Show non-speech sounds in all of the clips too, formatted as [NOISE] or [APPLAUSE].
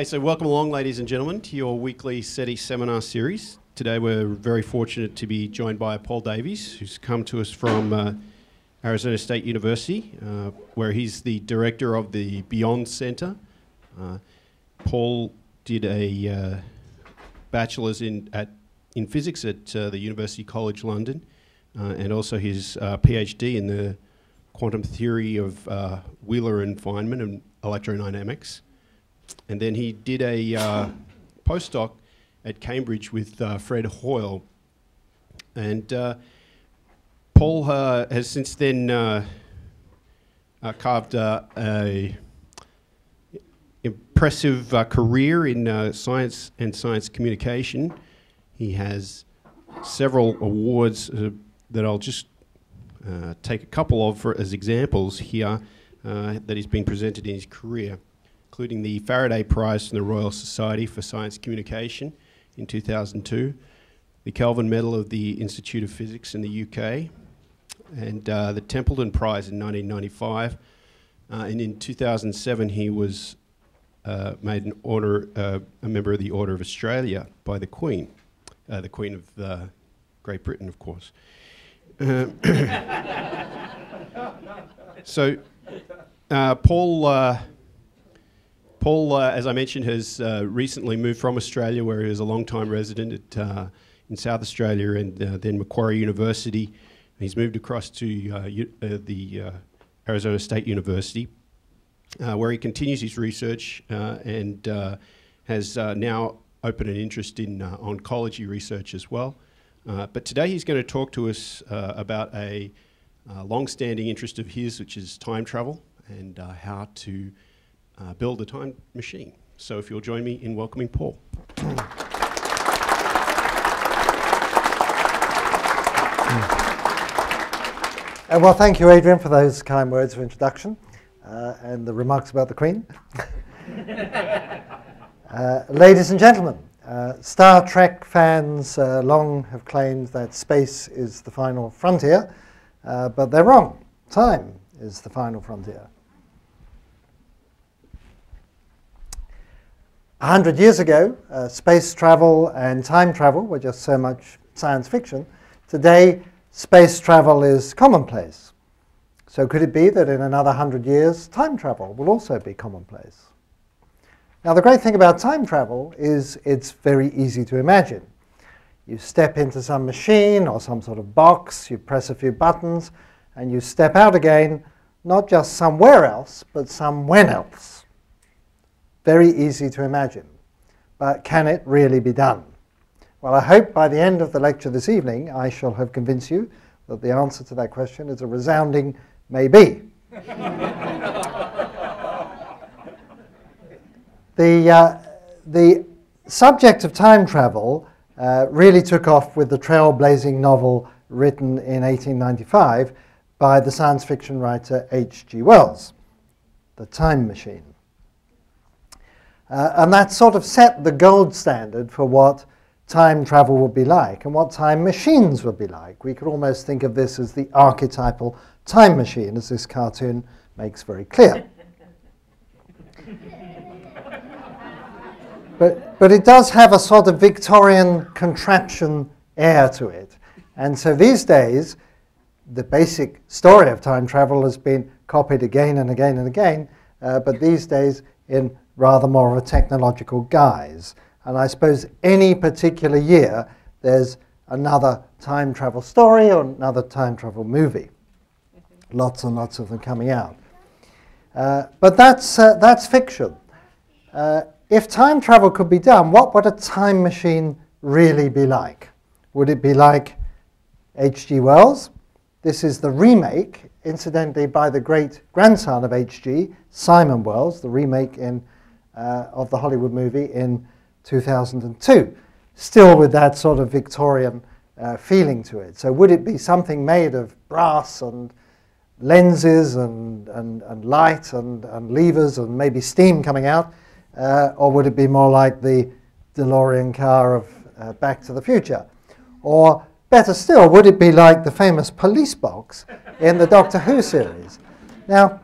Okay, so welcome along, ladies and gentlemen, to your weekly SETI seminar series. Today we're very fortunate to be joined by Paul Davies, who's come to us from uh, Arizona State University, uh, where he's the director of the Beyond Center. Uh, Paul did a uh, bachelor's in, at, in physics at uh, the University College London, uh, and also his PhD in the quantum theory of Wheeler and Feynman and electrodynamics. And then he did a uh, postdoc at Cambridge with uh, Fred Hoyle. And uh, Paul uh, has since then uh, uh, carved a impressive career in science and science communication. He has several awards that I'll just take a couple of as examples here that he's been presented in his career including the Faraday Prize from the Royal Society for Science Communication in 2002, the Kelvin Medal of the Institute of Physics in the UK, and uh, the Templeton Prize in 1995. Uh, and in 2007, he was uh, made an order, uh, a member of the Order of Australia by the Queen, uh, the Queen of uh, Great Britain, of course. [COUGHS] so, Paul Paul, uh, as I mentioned, has uh, recently moved from Australia, where he was a long-time resident at, uh, in South Australia and uh, then Macquarie University. He's moved across to uh, uh, the Arizona State University, where he continues his research and has now opened an interest in oncology research as well. but today he's going to talk to us about a long-standing interest of his, which is time travel and how to uh, build a time machine. So if you'll join me in welcoming Paul. Uh, well, thank you, Adrian, for those kind words of introduction uh, and the remarks about the Queen. [LAUGHS] uh, ladies and gentlemen, uh, Star Trek fans uh, long have claimed that space is the final frontier, uh, but they're wrong. Time is the final frontier. A hundred years ago, uh, space travel and time travel were just so much science fiction. Today, space travel is commonplace. So could it be that in another hundred years, time travel will also be commonplace? Now, the great thing about time travel is it's very easy to imagine. You step into some machine or some sort of box, you press a few buttons, and you step out again, not just somewhere else, but somewhen else. Very easy to imagine. But can it really be done? Well, I hope by the end of the lecture this evening, I shall have convinced you that the answer to that question is a resounding maybe. [LAUGHS] the, uh, the subject of time travel uh, really took off with the trailblazing novel written in 1895 by the science fiction writer H.G. Wells, The Time Machine. Uh, and that sort of set the gold standard for what time travel would be like and what time machines would be like. We could almost think of this as the archetypal time machine, as this cartoon makes very clear. [LAUGHS] but, but it does have a sort of Victorian contraption air to it. And so these days, the basic story of time travel has been copied again and again and again, uh, but these days in rather more of a technological guise. And I suppose any particular year, there's another time travel story or another time travel movie. Lots and lots of them coming out. Uh, but that's, uh, that's fiction. Uh, if time travel could be done, what would a time machine really be like? Would it be like H.G. Wells? This is the remake, incidentally, by the great grandson of H.G., Simon Wells, the remake in uh, of the Hollywood movie in 2002, still with that sort of Victorian uh, feeling to it. So would it be something made of brass and lenses and, and, and light and, and levers and maybe steam coming out? Uh, or would it be more like the DeLorean car of uh, Back to the Future? Or better still, would it be like the famous police box in the Doctor Who series? Now,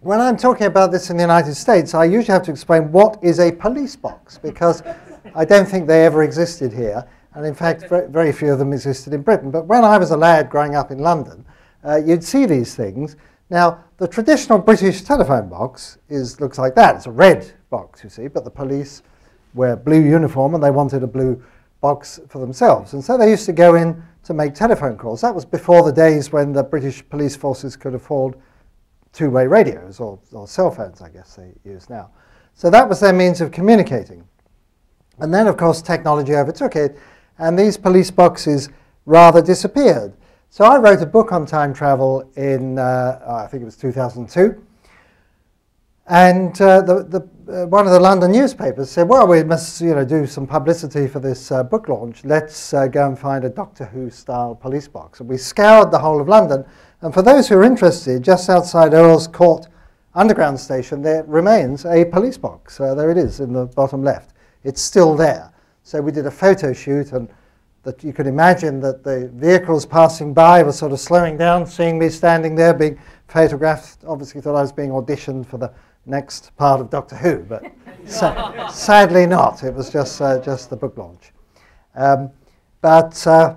when I'm talking about this in the United States, I usually have to explain what is a police box because I don't think they ever existed here. And in fact, very few of them existed in Britain. But when I was a lad growing up in London, uh, you'd see these things. Now, the traditional British telephone box is, looks like that. It's a red box, you see, but the police wear blue uniform and they wanted a blue box for themselves. And so they used to go in to make telephone calls. That was before the days when the British police forces could afford two-way radios or, or cell phones, I guess they use now. So that was their means of communicating. And then, of course, technology overtook it, and these police boxes rather disappeared. So I wrote a book on time travel in, uh, I think it was 2002. And uh, the, the, uh, one of the London newspapers said, well, we must you know, do some publicity for this uh, book launch. Let's uh, go and find a Doctor Who-style police box. And we scoured the whole of London. And for those who are interested, just outside Earl's Court Underground Station, there remains a police box. Uh, there it is in the bottom left. It's still there. So we did a photo shoot and that you could imagine that the vehicles passing by were sort of slowing down, seeing me standing there being photographed. Obviously thought I was being auditioned for the next part of Doctor Who, but [LAUGHS] sa sadly not. It was just, uh, just the book launch. Um, but uh,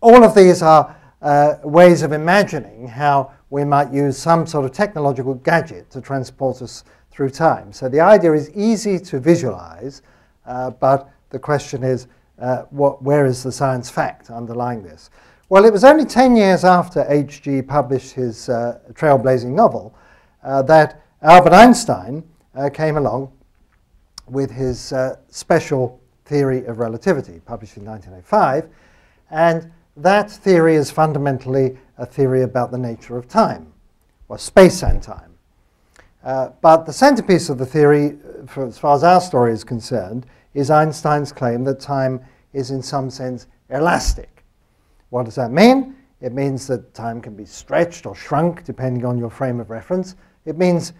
all of these are uh, ways of imagining how we might use some sort of technological gadget to transport us through time. So the idea is easy to visualize, uh, but the question is, uh, what, where is the science fact underlying this? Well, it was only 10 years after H.G. published his uh, trailblazing novel uh, that Albert Einstein came along with his special theory of relativity, published in 1905. And that theory is fundamentally a theory about the nature of time, or space and time. Uh, but the centerpiece of the theory, for, as far as our story is concerned, is Einstein's claim that time is in some sense elastic. What does that mean? It means that time can be stretched or shrunk depending on your frame of reference. It means,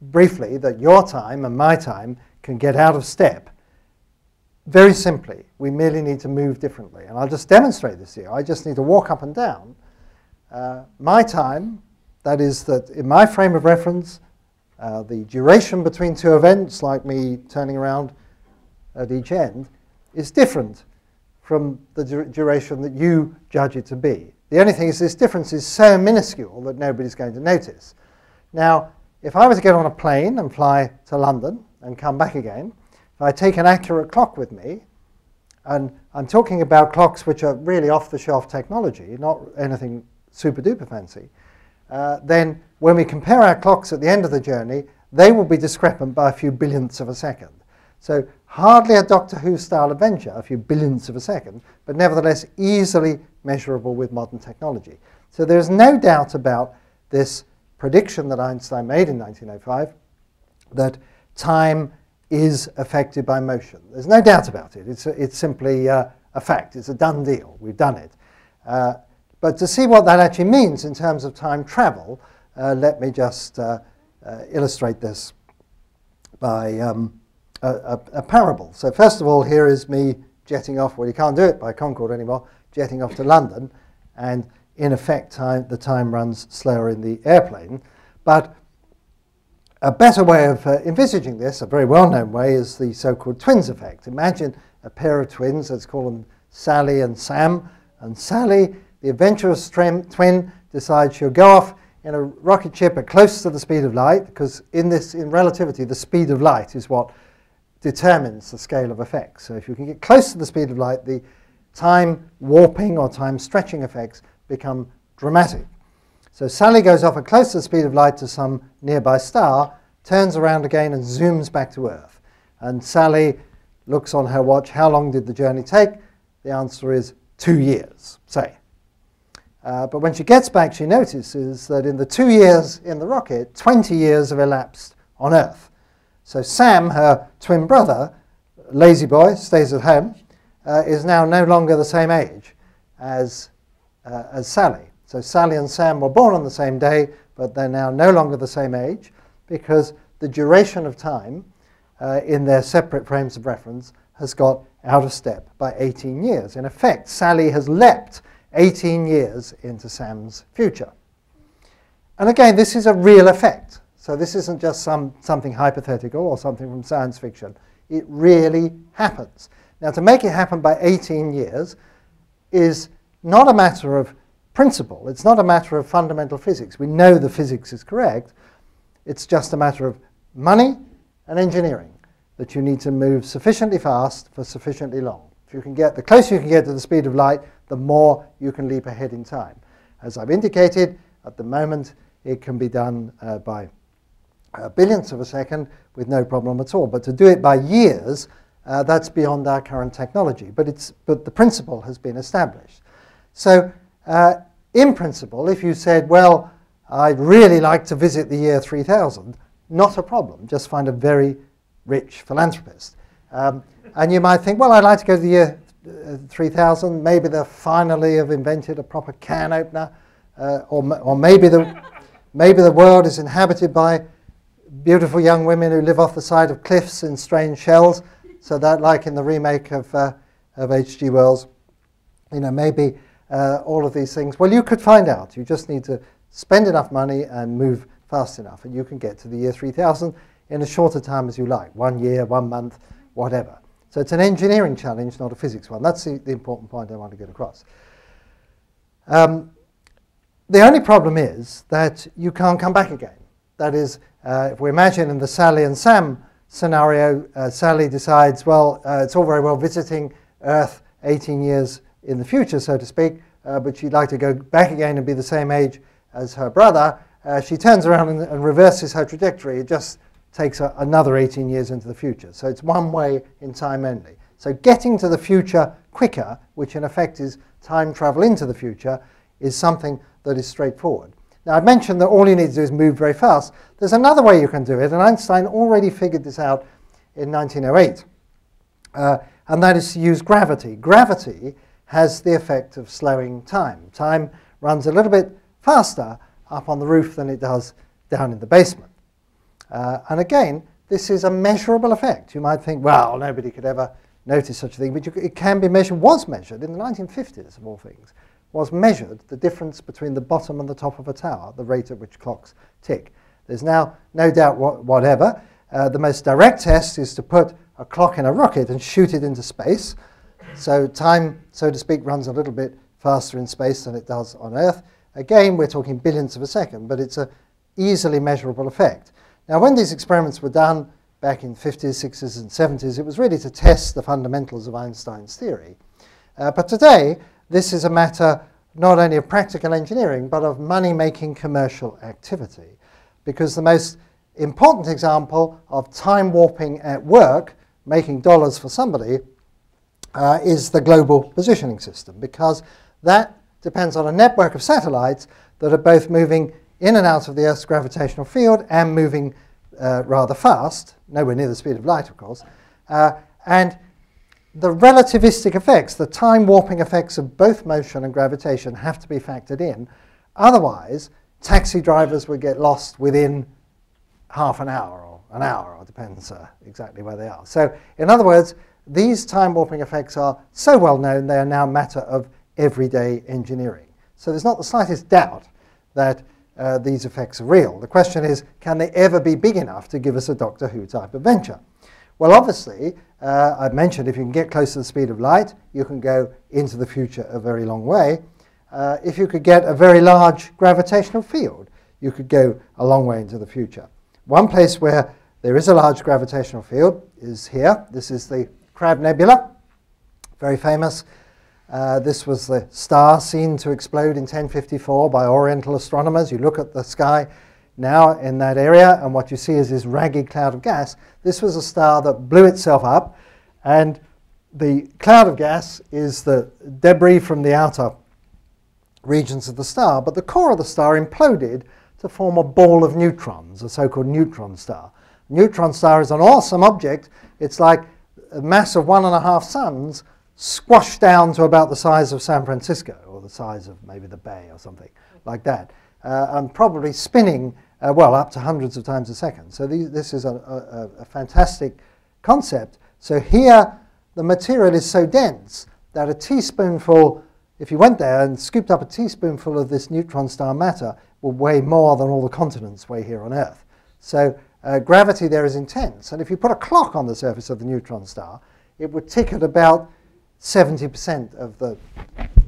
briefly, that your time and my time can get out of step. Very simply, we merely need to move differently. And I'll just demonstrate this here. I just need to walk up and down. Uh, my time, that is that in my frame of reference, uh, the duration between two events, like me turning around at each end, is different from the duration that you judge it to be. The only thing is this difference is so minuscule that nobody's going to notice. Now, if I were to get on a plane and fly to London and come back again, I take an accurate clock with me, and I'm talking about clocks which are really off-the-shelf technology, not anything super-duper fancy, uh, then when we compare our clocks at the end of the journey, they will be discrepant by a few billionths of a second. So hardly a Doctor Who style adventure, a few billionths of a second, but nevertheless easily measurable with modern technology. So there's no doubt about this prediction that Einstein made in 1905 that time is affected by motion. There's no doubt about it. It's, a, it's simply uh, a fact. It's a done deal. We've done it. Uh, but to see what that actually means in terms of time travel, uh, let me just uh, uh, illustrate this by um, a, a, a, parable. So first of all, here is me jetting off, well, you can't do it by Concorde anymore, jetting off to London, and in effect, time, the time runs slower in the airplane. But a better way of uh, envisaging this, a very well-known way, is the so-called twins effect. Imagine a pair of twins, let's call them Sally and Sam, and Sally the adventurous twin decides she'll go off in a rocket ship at close to the speed of light, because in this, in relativity, the speed of light is what determines the scale of effects. So if you can get close to the speed of light, the time warping or time stretching effects become dramatic. So Sally goes off at close to the speed of light to some nearby star, turns around again and zooms back to Earth. And Sally looks on her watch, how long did the journey take? The answer is two years, say. Uh, but when she gets back, she notices that in the two years in the rocket, 20 years have elapsed on Earth. So Sam, her twin brother, lazy boy, stays at home, uh, is now no longer the same age as, uh, as Sally. So Sally and Sam were born on the same day, but they're now no longer the same age because the duration of time uh, in their separate frames of reference has got out of step by 18 years. In effect, Sally has leapt 18 years into Sam's future. And again, this is a real effect. So this isn't just some, something hypothetical or something from science fiction. It really happens. Now, to make it happen by 18 years is not a matter of principle. It's not a matter of fundamental physics. We know the physics is correct. It's just a matter of money and engineering that you need to move sufficiently fast for sufficiently long. If you can get, the closer you can get to the speed of light, the more you can leap ahead in time. As I've indicated, at the moment, it can be done uh, by a billionth of a second with no problem at all. But to do it by years, uh, that's beyond our current technology. But, it's, but the principle has been established. So, uh, in principle, if you said, well, I'd really like to visit the year 3000, not a problem. Just find a very rich philanthropist. Um, and you might think, well, I'd like to go to the year uh, 3000. Maybe they finally have invented a proper can opener. Uh, or, or maybe, the, maybe the world is inhabited by beautiful young women who live off the side of cliffs in strange shells. So that, like in the remake of, uh, of H.G. Wells, you know, maybe uh, all of these things. Well, you could find out. You just need to spend enough money and move fast enough, and you can get to the year 3000 in as short a time as you like, one year, one month, whatever. So it's an engineering challenge, not a physics one. That's the, the important point I want to get across. Um, the only problem is that you can't come back again. That is, uh, if we imagine in the Sally and Sam scenario, uh, Sally decides, well, uh, it's all very well visiting Earth 18 years in the future, so to speak, uh, but she'd like to go back again and be the same age as her brother. Uh, she turns around and, and, reverses her trajectory. It just takes a, another 18 years into the future. So it's one way in time only. So getting to the future quicker, which in effect is time travel into the future, is something that is straightforward. Now, I mentioned that all you need to do is move very fast. There's another way you can do it, and Einstein already figured this out in 1908, uh, and that is to use gravity. Gravity has the effect of slowing time. Time runs a little bit faster up on the roof than it does down in the basement. Uh, and again, this is a measurable effect. You might think, well, nobody could ever notice such a thing, but you, it can be measured, was measured in the 1950s of all things was measured the difference between the bottom and the top of a tower, the rate at which clocks tick. There's now no doubt wh whatever. Uh, the most direct test is to put a clock in a rocket and shoot it into space. So time, so to speak, runs a little bit faster in space than it does on Earth. Again, we're talking billions of a second, but it's an easily measurable effect. Now, when these experiments were done back in the 50s, 60s, and 70s, it was really to test the fundamentals of Einstein's theory. Uh, but today, this is a matter not only of practical engineering, but of money-making commercial activity. Because the most important example of time warping at work, making dollars for somebody, uh, is the global positioning system, because that depends on a network of satellites that are both moving in and out of the Earth's gravitational field and moving uh, rather fast, nowhere near the speed of light, of course. Uh, and the relativistic effects, the time warping effects of both motion and gravitation have to be factored in. Otherwise, taxi drivers would get lost within half an hour or an hour, or depends uh, exactly where they are. So, in other words, these time warping effects are so well known they are now matter of everyday engineering. So there's not the slightest doubt that uh, these effects are real. The question is, can they ever be big enough to give us a Doctor Who type adventure? Well, obviously, uh, I've mentioned if you can get close to the speed of light, you can go into the future a very long way. Uh, if you could get a very large gravitational field, you could go a long way into the future. One place where there is a large gravitational field is here. This is the Crab Nebula, very famous. Uh, this was the star seen to explode in 1054 by Oriental astronomers. You look at the sky now in that area, and what you see is this ragged cloud of gas. This was a star that blew itself up, and the cloud of gas is the debris from the outer regions of the star, but the core of the star imploded to form a ball of neutrons, a so-called neutron star. Neutron star is an awesome object. It's like a mass of one and a half suns squashed down to about the size of San Francisco or the size of maybe the Bay or something like that, uh, and probably spinning uh, well up to hundreds of times a second. So these, this is a, a, a fantastic concept. So here the material is so dense that a teaspoonful, if you went there and scooped up a teaspoonful of this neutron star matter, will weigh more than all the continents weigh here on Earth. So uh, gravity there is intense. And if you put a clock on the surface of the neutron star, it would tick at about 70% of the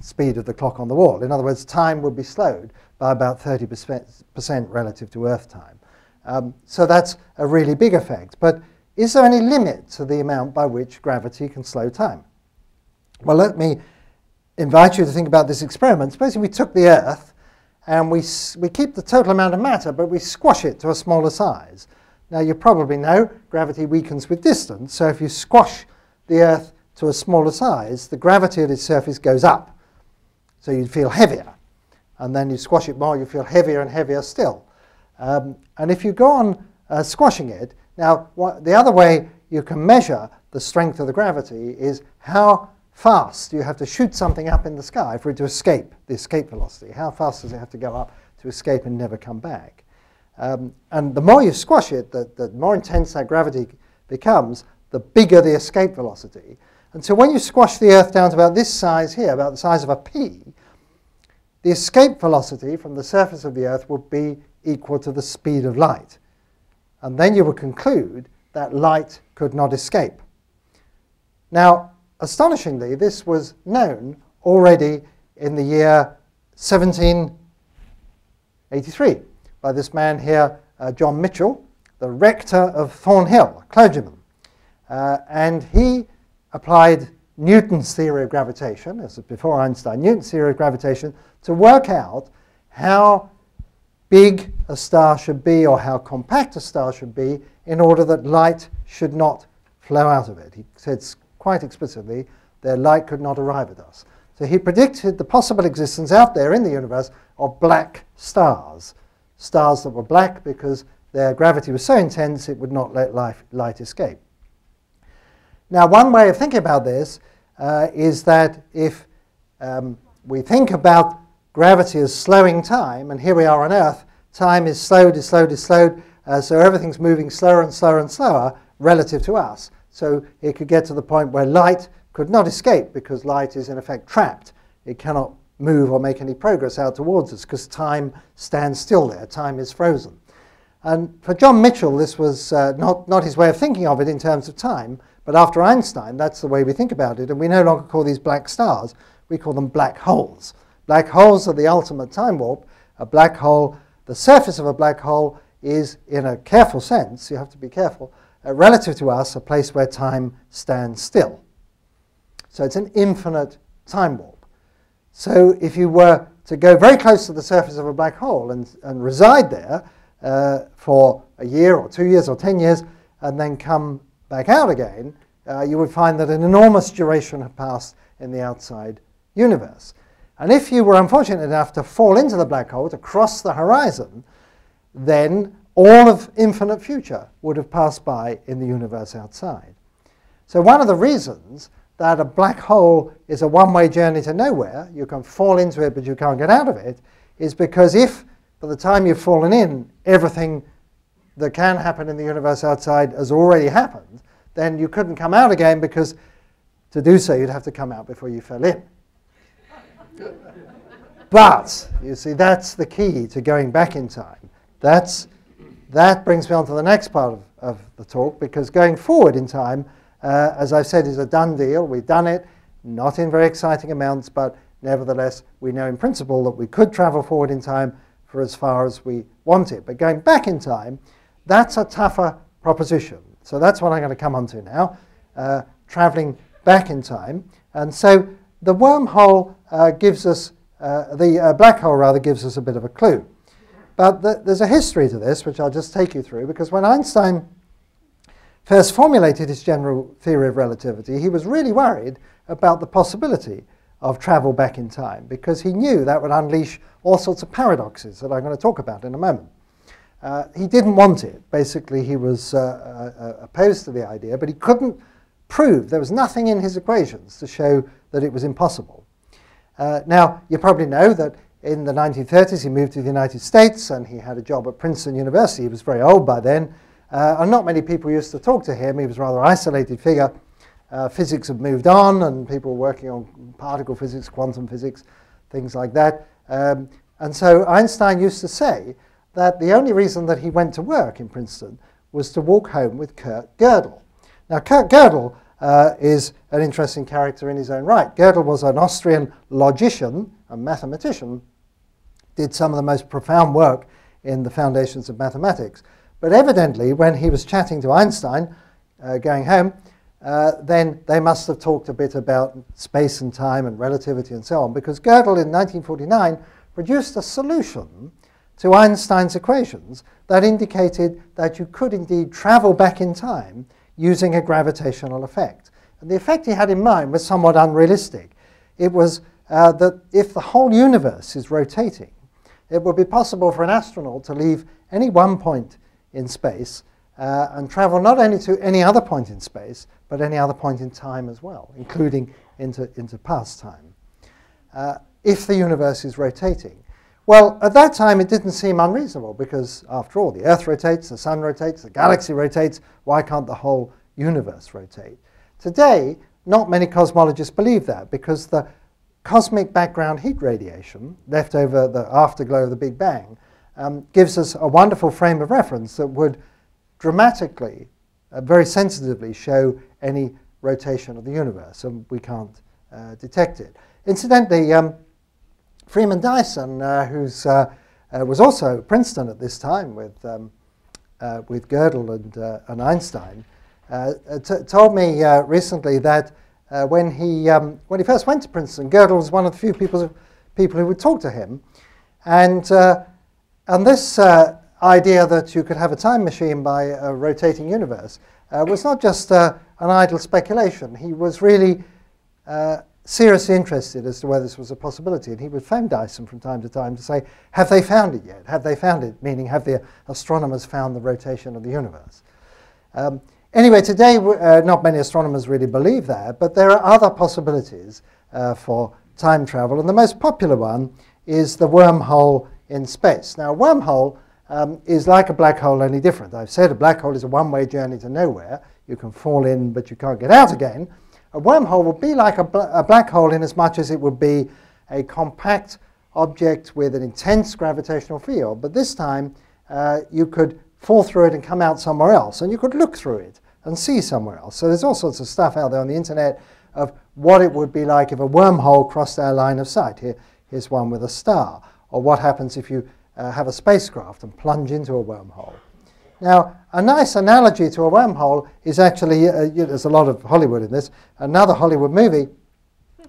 speed of the clock on the wall. In other words, time would be slowed by about 30% relative to Earth time. Um, so that's a really big effect. But is there any limit to the amount by which gravity can slow time? Well, let me invite you to think about this experiment. Suppose we took the Earth and we, we keep the total amount of matter, but we squash it to a smaller size. Now, you probably know gravity weakens with distance, so if you squash the Earth to a smaller size, the gravity of its surface goes up. So you'd feel heavier. And then you squash it more, you feel heavier and heavier still. Um, and if you go on uh, squashing it, now the other way you can measure the strength of the gravity is how fast you have to shoot something up in the sky for it to escape, the escape velocity. How fast does it have to go up to escape and never come back? Um, and the more you squash it, the, the more intense that gravity becomes, the bigger the escape velocity. And so when you squash the Earth down to about this size here, about the size of a pea, the escape velocity from the surface of the Earth would be equal to the speed of light. And then you would conclude that light could not escape. Now, astonishingly, this was known already in the year 1783 by this man here, uh, John Michell, the rector of Thornhill, a clergyman. Uh, and he applied Newton's theory of gravitation, is before Einstein, Newton's theory of gravitation, to work out how big a star should be or how compact a star should be in order that light should not flow out of it. He said quite explicitly that light could not arrive at us. So he predicted the possible existence out there in the universe of black stars, stars that were black because their gravity was so intense it would not let life, light escape. Now, one way of thinking about this uh, is that if um, we think about gravity as slowing time, and here we are on Earth, time is slowed, is slowed, is slowed, uh, so everything's moving slower and slower and slower relative to us. So it could get to the point where light could not escape because light is in effect trapped. It cannot move or make any progress out towards us because time stands still there, time is frozen. And for John Michell, this was uh, not, not his way of thinking of it in terms of time, but after Einstein, that's the way we think about it. And we no longer call these black stars, we call them black holes. Black holes are the ultimate time warp. A black hole, the surface of a black hole is, in a careful sense, you have to be careful, uh, relative to us, a place where time stands still. So it's an infinite time warp. So if you were to go very close to the surface of a black hole and, and reside there uh, for a year or two years or ten years, and then come back out again, uh, you would find that an enormous duration had passed in the outside universe. And if you were unfortunate enough to fall into the black hole, to cross the horizon, then all of infinite future would have passed by in the universe outside. So one of the reasons that a black hole is a one-way journey to nowhere, you can fall into it but you can't get out of it, is because if by the time you've fallen in, everything that can happen in the universe outside has already happened, then you couldn't come out again because to do so you'd have to come out before you fell in. but, you see, that's the key to going back in time. That's, that brings me on to the next part of, of the talk because going forward in time, uh, as I've said, is a done deal. We've done it, not in very exciting amounts, but nevertheless, we know in principle that we could travel forward in time for as far as we want it. But going back in time, that's a tougher proposition. So that's what I'm going to come on to now, uh, traveling back in time. And so the wormhole uh, gives us, uh, the uh, black hole rather, gives us a bit of a clue. But the, there's a history to this, which I'll just take you through, because when Einstein first formulated his general theory of relativity, he was really worried about the possibility of travel back in time, because he knew that would unleash all sorts of paradoxes that I'm going to talk about in a moment. Uh, he didn't want it. Basically, he was uh, uh, uh, opposed to the idea, but he couldn't prove there was nothing in his equations to show that it was impossible. Uh, now, you probably know that in the 1930s he moved to the United States and he had a job at Princeton University. He was very old by then, uh, and not many people used to talk to him. He was a rather isolated figure. Uh, physics had moved on, and people were working on particle physics, quantum physics, things like that. Um, and so Einstein used to say that the only reason that he went to work in Princeton was to walk home with Kurt Gödel. Now, Kurt Gödel uh, is an interesting character in his own right. Gödel was an Austrian logician, a mathematician, did some of the most profound work in the foundations of mathematics. But evidently, when he was chatting to Einstein, uh, going home, uh, then they must have talked a bit about space and time and relativity and so on, because Gödel in 1949 produced a solution to Einstein's equations that indicated that you could indeed travel back in time using a gravitational effect. And the effect he had in mind was somewhat unrealistic. It was uh, that if the whole universe is rotating, it would be possible for an astronaut to leave any one point in space uh, and travel not only to any other point in space, but any other point in time as well, including into, into past time, uh, if the universe is rotating. Well, at that time, it didn't seem unreasonable because, after all, the Earth rotates, the Sun rotates, the galaxy rotates. Why can't the whole universe rotate? Today, not many cosmologists believe that because the cosmic background heat radiation left over the afterglow of the Big Bang um, gives us a wonderful frame of reference that would dramatically, uh, very sensitively show any rotation of the universe, and we can't uh, detect it. Incidentally, um, Freeman Dyson, uh, who uh, uh, was also Princeton at this time with, um, uh, with Gödel and, and Einstein, told me recently that when, he, um, when he first went to Princeton, Gödel was one of the few people, people who would talk to him. And, and this idea that you could have a time machine by a rotating universe uh, was not just uh, an idle speculation. He was really uh, seriously interested as to whether this was a possibility. And he would phone Dyson from time to time to say, Have they found it yet? Have they found it? Meaning, have the astronomers found the rotation of the universe? Um, anyway, today, uh, not many astronomers really believe that, but there are other possibilities uh, for time travel. And the most popular one is the wormhole in space. Now, a wormhole um, is like a black hole, only different. I've said a black hole is a one way journey to nowhere. You can fall in, but you can't get out again. A wormhole would be like a, bl a black hole in as much as it would be a compact object with an intense gravitational field, but this time uh, you could fall through it and come out somewhere else, and you could look through it and see somewhere else. So there's all sorts of stuff out there on the internet of what it would be like if a wormhole crossed our line of sight. Here, here's one with a star. Or what happens if you uh, have a spacecraft and plunge into a wormhole. Now, a nice analogy to a wormhole is actually, uh, you know, there's a lot of Hollywood in this, another Hollywood movie,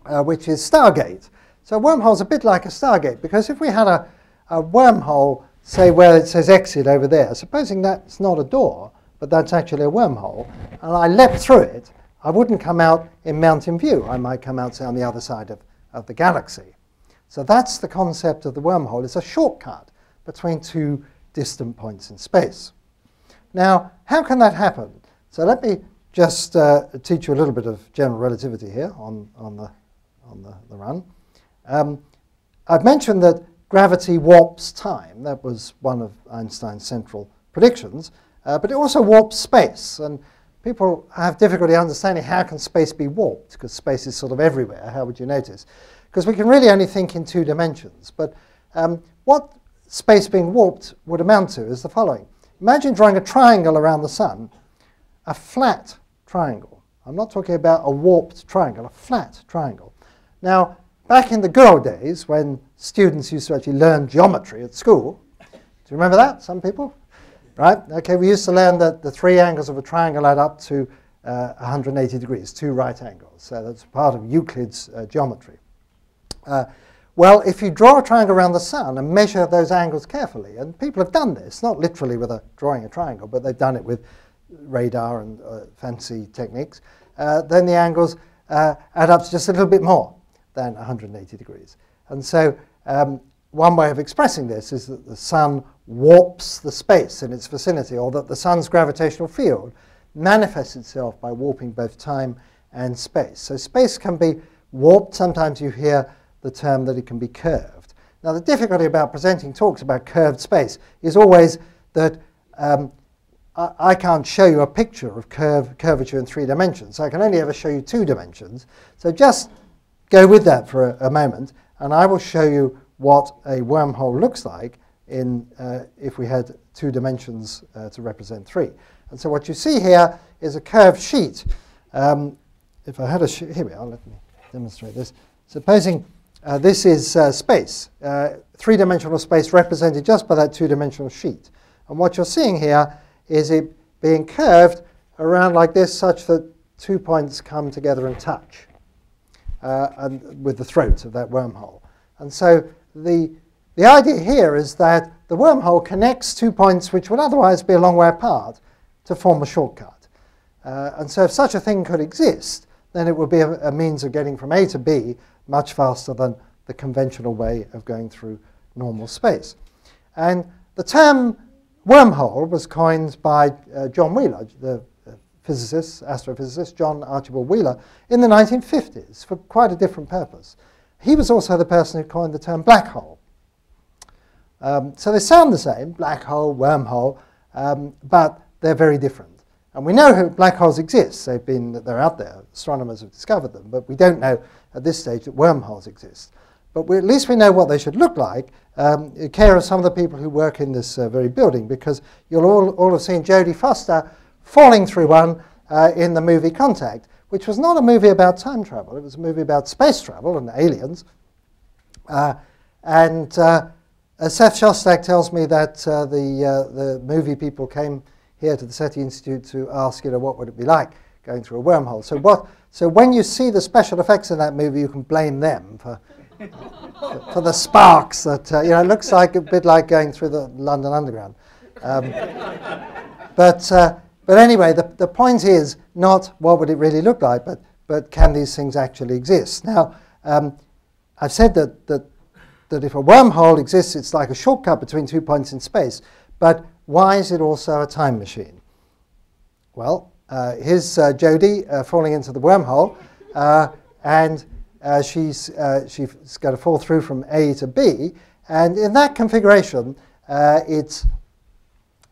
uh, which is Stargate. So wormhole's a bit like a Stargate, because if we had a, a wormhole, say where it says exit over there, supposing that's not a door, but that's actually a wormhole, and I leapt through it, I wouldn't come out in Mountain View. I might come out, say, on the other side of, of the galaxy. So that's the concept of the wormhole. It's a shortcut between two distant points in space. Now, how can that happen? So let me just uh, teach you a little bit of general relativity here on, on, the, on the, the run. Um, I've mentioned that gravity warps time. That was one of Einstein's central predictions. Uh, but it also warps space. And people have difficulty understanding how can space be warped, because space is sort of everywhere. How would you notice? Because we can really only think in two dimensions. But um, what space being warped would amount to is the following. Imagine drawing a triangle around the sun, a flat triangle. I'm not talking about a warped triangle, a flat triangle. Now, back in the good old days when students used to actually learn geometry at school, do you remember that, some people? Right? Okay, we used to learn that the three angles of a triangle add up to uh, 180 degrees, two right angles. So that's part of Euclid's uh, geometry. Uh, well, if you draw a triangle around the sun and measure those angles carefully, and people have done this, not literally with a drawing a triangle, but they've done it with radar and uh, fancy techniques, uh, then the angles uh, add up to just a little bit more than 180 degrees. And so um, one way of expressing this is that the sun warps the space in its vicinity, or that the sun's gravitational field manifests itself by warping both time and space. So space can be warped. Sometimes you hear the term that it can be curved. Now, the difficulty about presenting talks about curved space is always that um, I, I, can't show you a picture of curve, curvature in three dimensions. I can only ever show you two dimensions. So just go with that for a, a moment, and I will show you what a wormhole looks like in, uh, if we had two dimensions uh, to represent three. And so what you see here is a curved sheet. Um, if I had a sheet, here we are, let me demonstrate this. Supposing uh, this is uh, space, uh, three-dimensional space represented just by that two-dimensional sheet. And what you're seeing here is it being curved around like this such that two points come together and touch uh, and with the throat of that wormhole. And so the, the idea here is that the wormhole connects two points which would otherwise be a long way apart to form a shortcut. Uh, and so if such a thing could exist, then it would be a, a, means of getting from A to B much faster than the conventional way of going through normal space. And the term wormhole was coined by uh, John Wheeler, the uh, physicist, astrophysicist John Archibald Wheeler, in the 1950s for quite a different purpose. He was also the person who coined the term black hole. Um, so they sound the same, black hole, wormhole, um, but they're very different. And we know black holes exist. They've been, they're out there. Astronomers have discovered them. But we don't know at this stage that wormholes exist. But we, at least we know what they should look like, um, care of some of the people who work in this uh, very building, because you'll all, all have seen Jodie Foster falling through one uh, in the movie Contact which was not a movie about time travel. It was a movie about space travel and aliens. Uh, and uh, uh Seth Shostak tells me that uh, the, the movie people came here to the SETI Institute to ask, you know, what would it be like going through a wormhole. So, what, so when you see the special effects in that movie, you can blame them for, for, the sparks that, you know, it looks like a bit like going through the London Underground. Um, but but anyway, the, the point is not what would it really look like, but, but can these things actually exist? Now, um, I've said that, that, that if a wormhole exists, it's like a shortcut between two points in space. But why is it also a time machine? Well, uh, here's uh, Jodie uh, falling into the wormhole, uh, and uh, she's, uh, she's got to fall through from A to B. And in that configuration, it's,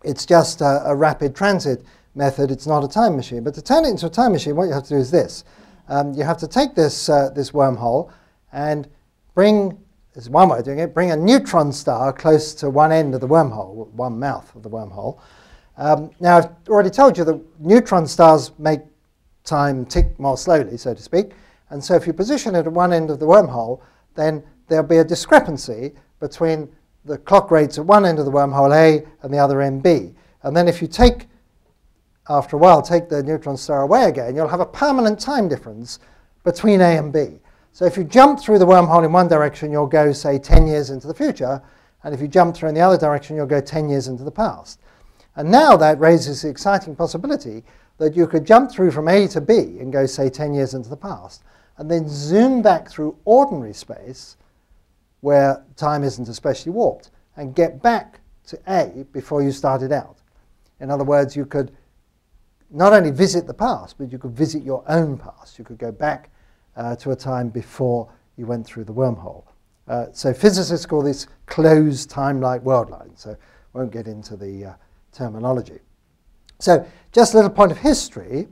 it's just a, a rapid transit method, it's not a time machine. But to turn it into a time machine, what you have to do is this. Um, you have to take this, this wormhole and bring, is one way of doing it, bring a neutron star close to one end of the wormhole, one mouth of the wormhole. Um, now, I've already told you that neutron stars make time tick more slowly, so to speak. And so if you position it at one end of the wormhole, then there'll be a discrepancy between the clock rates at one end of the wormhole A and the other end B. And then if you take after a while, take the neutron star away again, you'll have a permanent time difference between A and B. So if you jump through the wormhole in one direction, you'll go, say, 10 years into the future. And if you jump through in the other direction, you'll go 10 years into the past. And now that raises the exciting possibility that you could jump through from A to B and go, say, 10 years into the past, and then zoom back through ordinary space where time isn't especially warped, and get back to A before you started out. In other words, you could not only visit the past, but you could visit your own past. You could go back uh, to a time before you went through the wormhole. Uh, so physicists call this closed time-like world line. So won't get into the uh, terminology. So just a little point of history.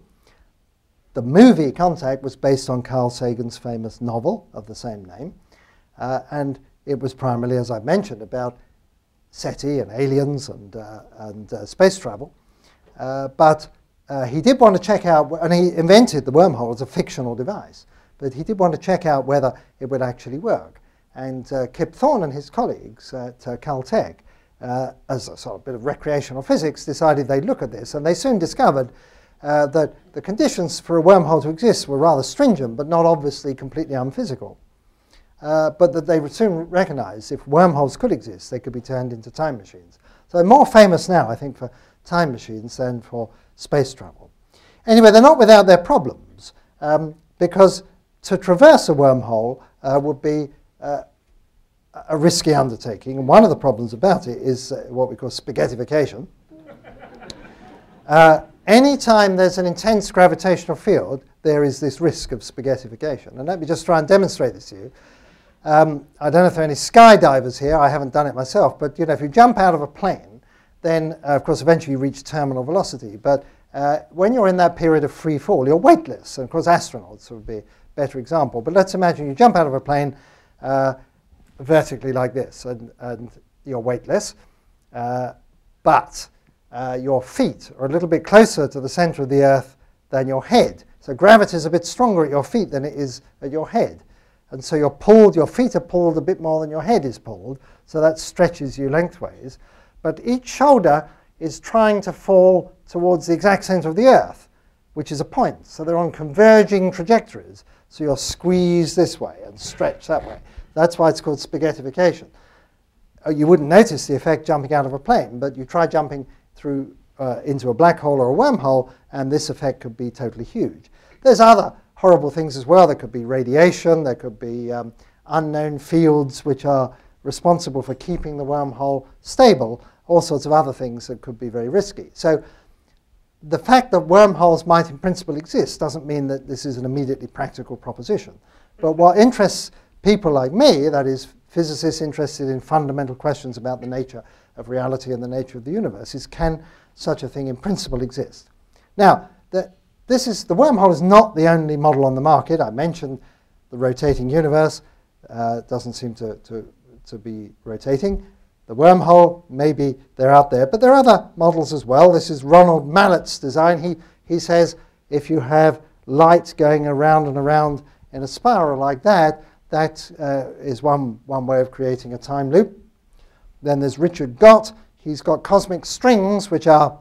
The movie Contact was based on Carl Sagan's famous novel of the same name. Uh, and it was primarily, as I mentioned, about SETI and aliens and, uh, and uh, space travel. but uh, he did want to check out, and he invented the wormhole as a fictional device, but he did want to check out whether it would actually work. And uh, Kip Thorne and his colleagues at uh, Caltech, uh, as a sort of bit of recreational physics, decided they'd look at this, and they soon discovered uh, that the conditions for a wormhole to exist were rather stringent, but not obviously completely unphysical. Uh, but that they would soon recognize if wormholes could exist, they could be turned into time machines. So they're more famous now, I think, for time machines than for space travel. Anyway, they're not without their problems um, because to traverse a wormhole uh, would be uh, a risky undertaking. And one of the problems about it is uh, what we call spaghettification. [LAUGHS] Uh, anytime there's an intense gravitational field, there is this risk of spaghettification. And let me just try and demonstrate this to you. Um, I don't know if there are any skydivers here. I haven't done it myself. But you know, if you jump out of a plane, then uh, of course eventually you reach terminal velocity. But uh, when you're in that period of free fall, you're weightless. And of course, astronauts would be better example. But let's imagine you jump out of a plane uh, vertically like this, and, and you're weightless. Uh, but uh, your feet are a little bit closer to the center of the Earth than your head. So gravity is a bit stronger at your feet than it is at your head. And so you're pulled, your feet are pulled a bit more than your head is pulled, so that stretches you lengthways. But each shoulder is trying to fall towards the exact center of the Earth, which is a point. So they're on converging trajectories. So you're squeezed this way and stretched that way. That's why it's called spaghettification. Uh, you wouldn't notice the effect jumping out of a plane, but you try jumping through uh, into a black hole or a wormhole, and this effect could be totally huge. There's other horrible things as well. There could be radiation, there could be um, unknown fields which are responsible for keeping the wormhole stable, all sorts of other things that could be very risky. So the fact that wormholes might in principle exist doesn't mean that this is an immediately practical proposition. But what interests people like me, that is physicists interested in fundamental questions about the nature of reality and the nature of the universe, is can such a thing in principle exist? Now, the, this is, the wormhole is not the only model on the market. I mentioned the rotating universe uh, doesn't seem to, to, to be rotating. The wormhole, maybe they're out there, but there are other models as well. This is Ronald Mallett's design. He, he says if you have light going around and around in a spiral like that, that uh, is one, one way of creating a time loop. Then there's Richard Gott. He's got cosmic strings, which are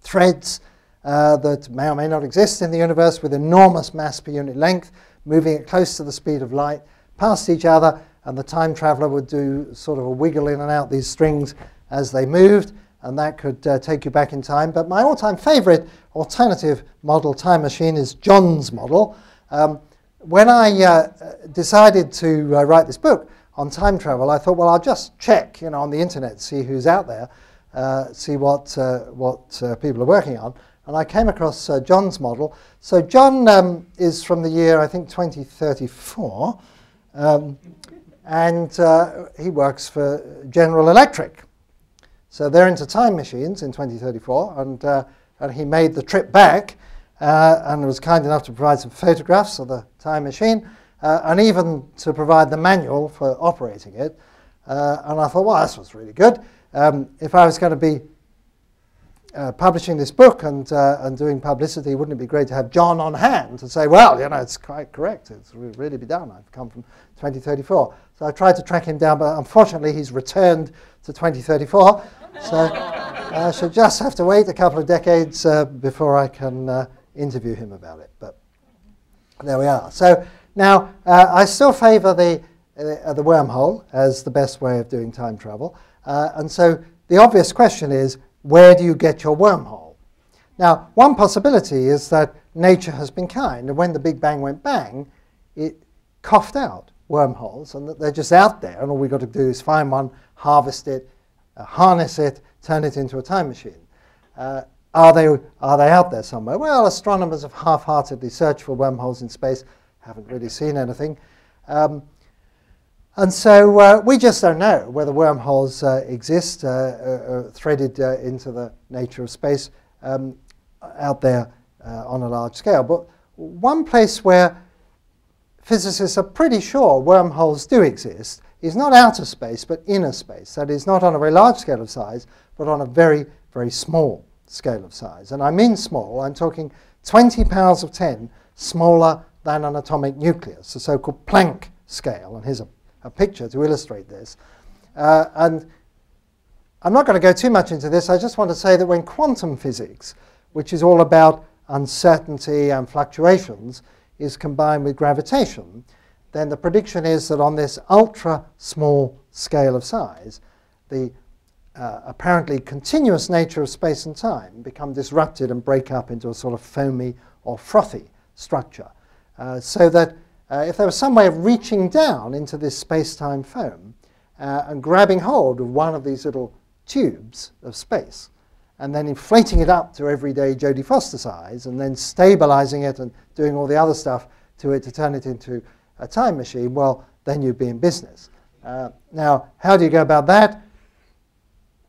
threads uh, that may or may not exist in the universe with enormous mass per unit length, moving at close to the speed of light past each other, and the time traveler would do sort of a wiggle in and out these strings as they moved, and that could uh, take you back in time. But my all-time favorite alternative model time machine is John's model. Um, when I uh, decided to uh, write this book on time travel, I thought, well, I'll just check, you know, on the internet, see who's out there, uh, see what uh, what uh, people are working on. And I came across John's model. So John um, is from the year, I think, 2034. Um, and uh, he works for General Electric. So they're into time machines in 2034, and, uh, and he made the trip back uh, and was kind enough to provide some photographs of the time machine uh, and even to provide the manual for operating it. Uh, and I thought, well, this was really good. Um, if I was going to be uh, publishing this book and, uh, and doing publicity, wouldn't it be great to have John on hand to say, well, you know, it's quite correct. It's really be done. I've come from 2034. So I tried to track him down, but unfortunately he's returned to 2034. so I should just have to wait a couple of decades uh, before I can uh, interview him about it. But there we are. So now uh, I still favor the, uh, the wormhole as the best way of doing time travel. and so the obvious question is, where do you get your wormhole? Now, one possibility is that nature has been kind, and when the Big Bang went bang, it coughed out wormholes, and that they're just out there, and all we've got to do is find one, harvest it, uh, harness it, turn it into a time machine. Uh, are, they, are they out there somewhere? Well, astronomers have half-heartedly searched for wormholes in space, haven't really seen anything. Um, and so uh, we just don't know whether wormholes uh, exist uh, uh, threaded into the nature of space um, out there on a large scale. But one place where physicists are pretty sure wormholes do exist is not outer space, but inner space. That is, not on a very large scale of size, but on a very, very small scale of size. And I mean small, I'm talking 20 powers of 10 smaller than an atomic nucleus, the so-called Planck scale. And here's a a picture to illustrate this. Uh, and I'm not going to go too much into this. I just want to say that when quantum physics, which is all about uncertainty and fluctuations, is combined with gravitation, then the prediction is that on this ultra small scale of size, the uh, apparently continuous nature of space and time become disrupted and break up into a sort of foamy or frothy structure. Uh, so that uh, if there was some way of reaching down into this space-time foam uh, and grabbing hold of one of these little tubes of space and then inflating it up to everyday Jodie Foster size, and then stabilizing it and doing all the other stuff to it to turn it into a time machine, well, then you'd be in business. Uh, now, how do you go about that?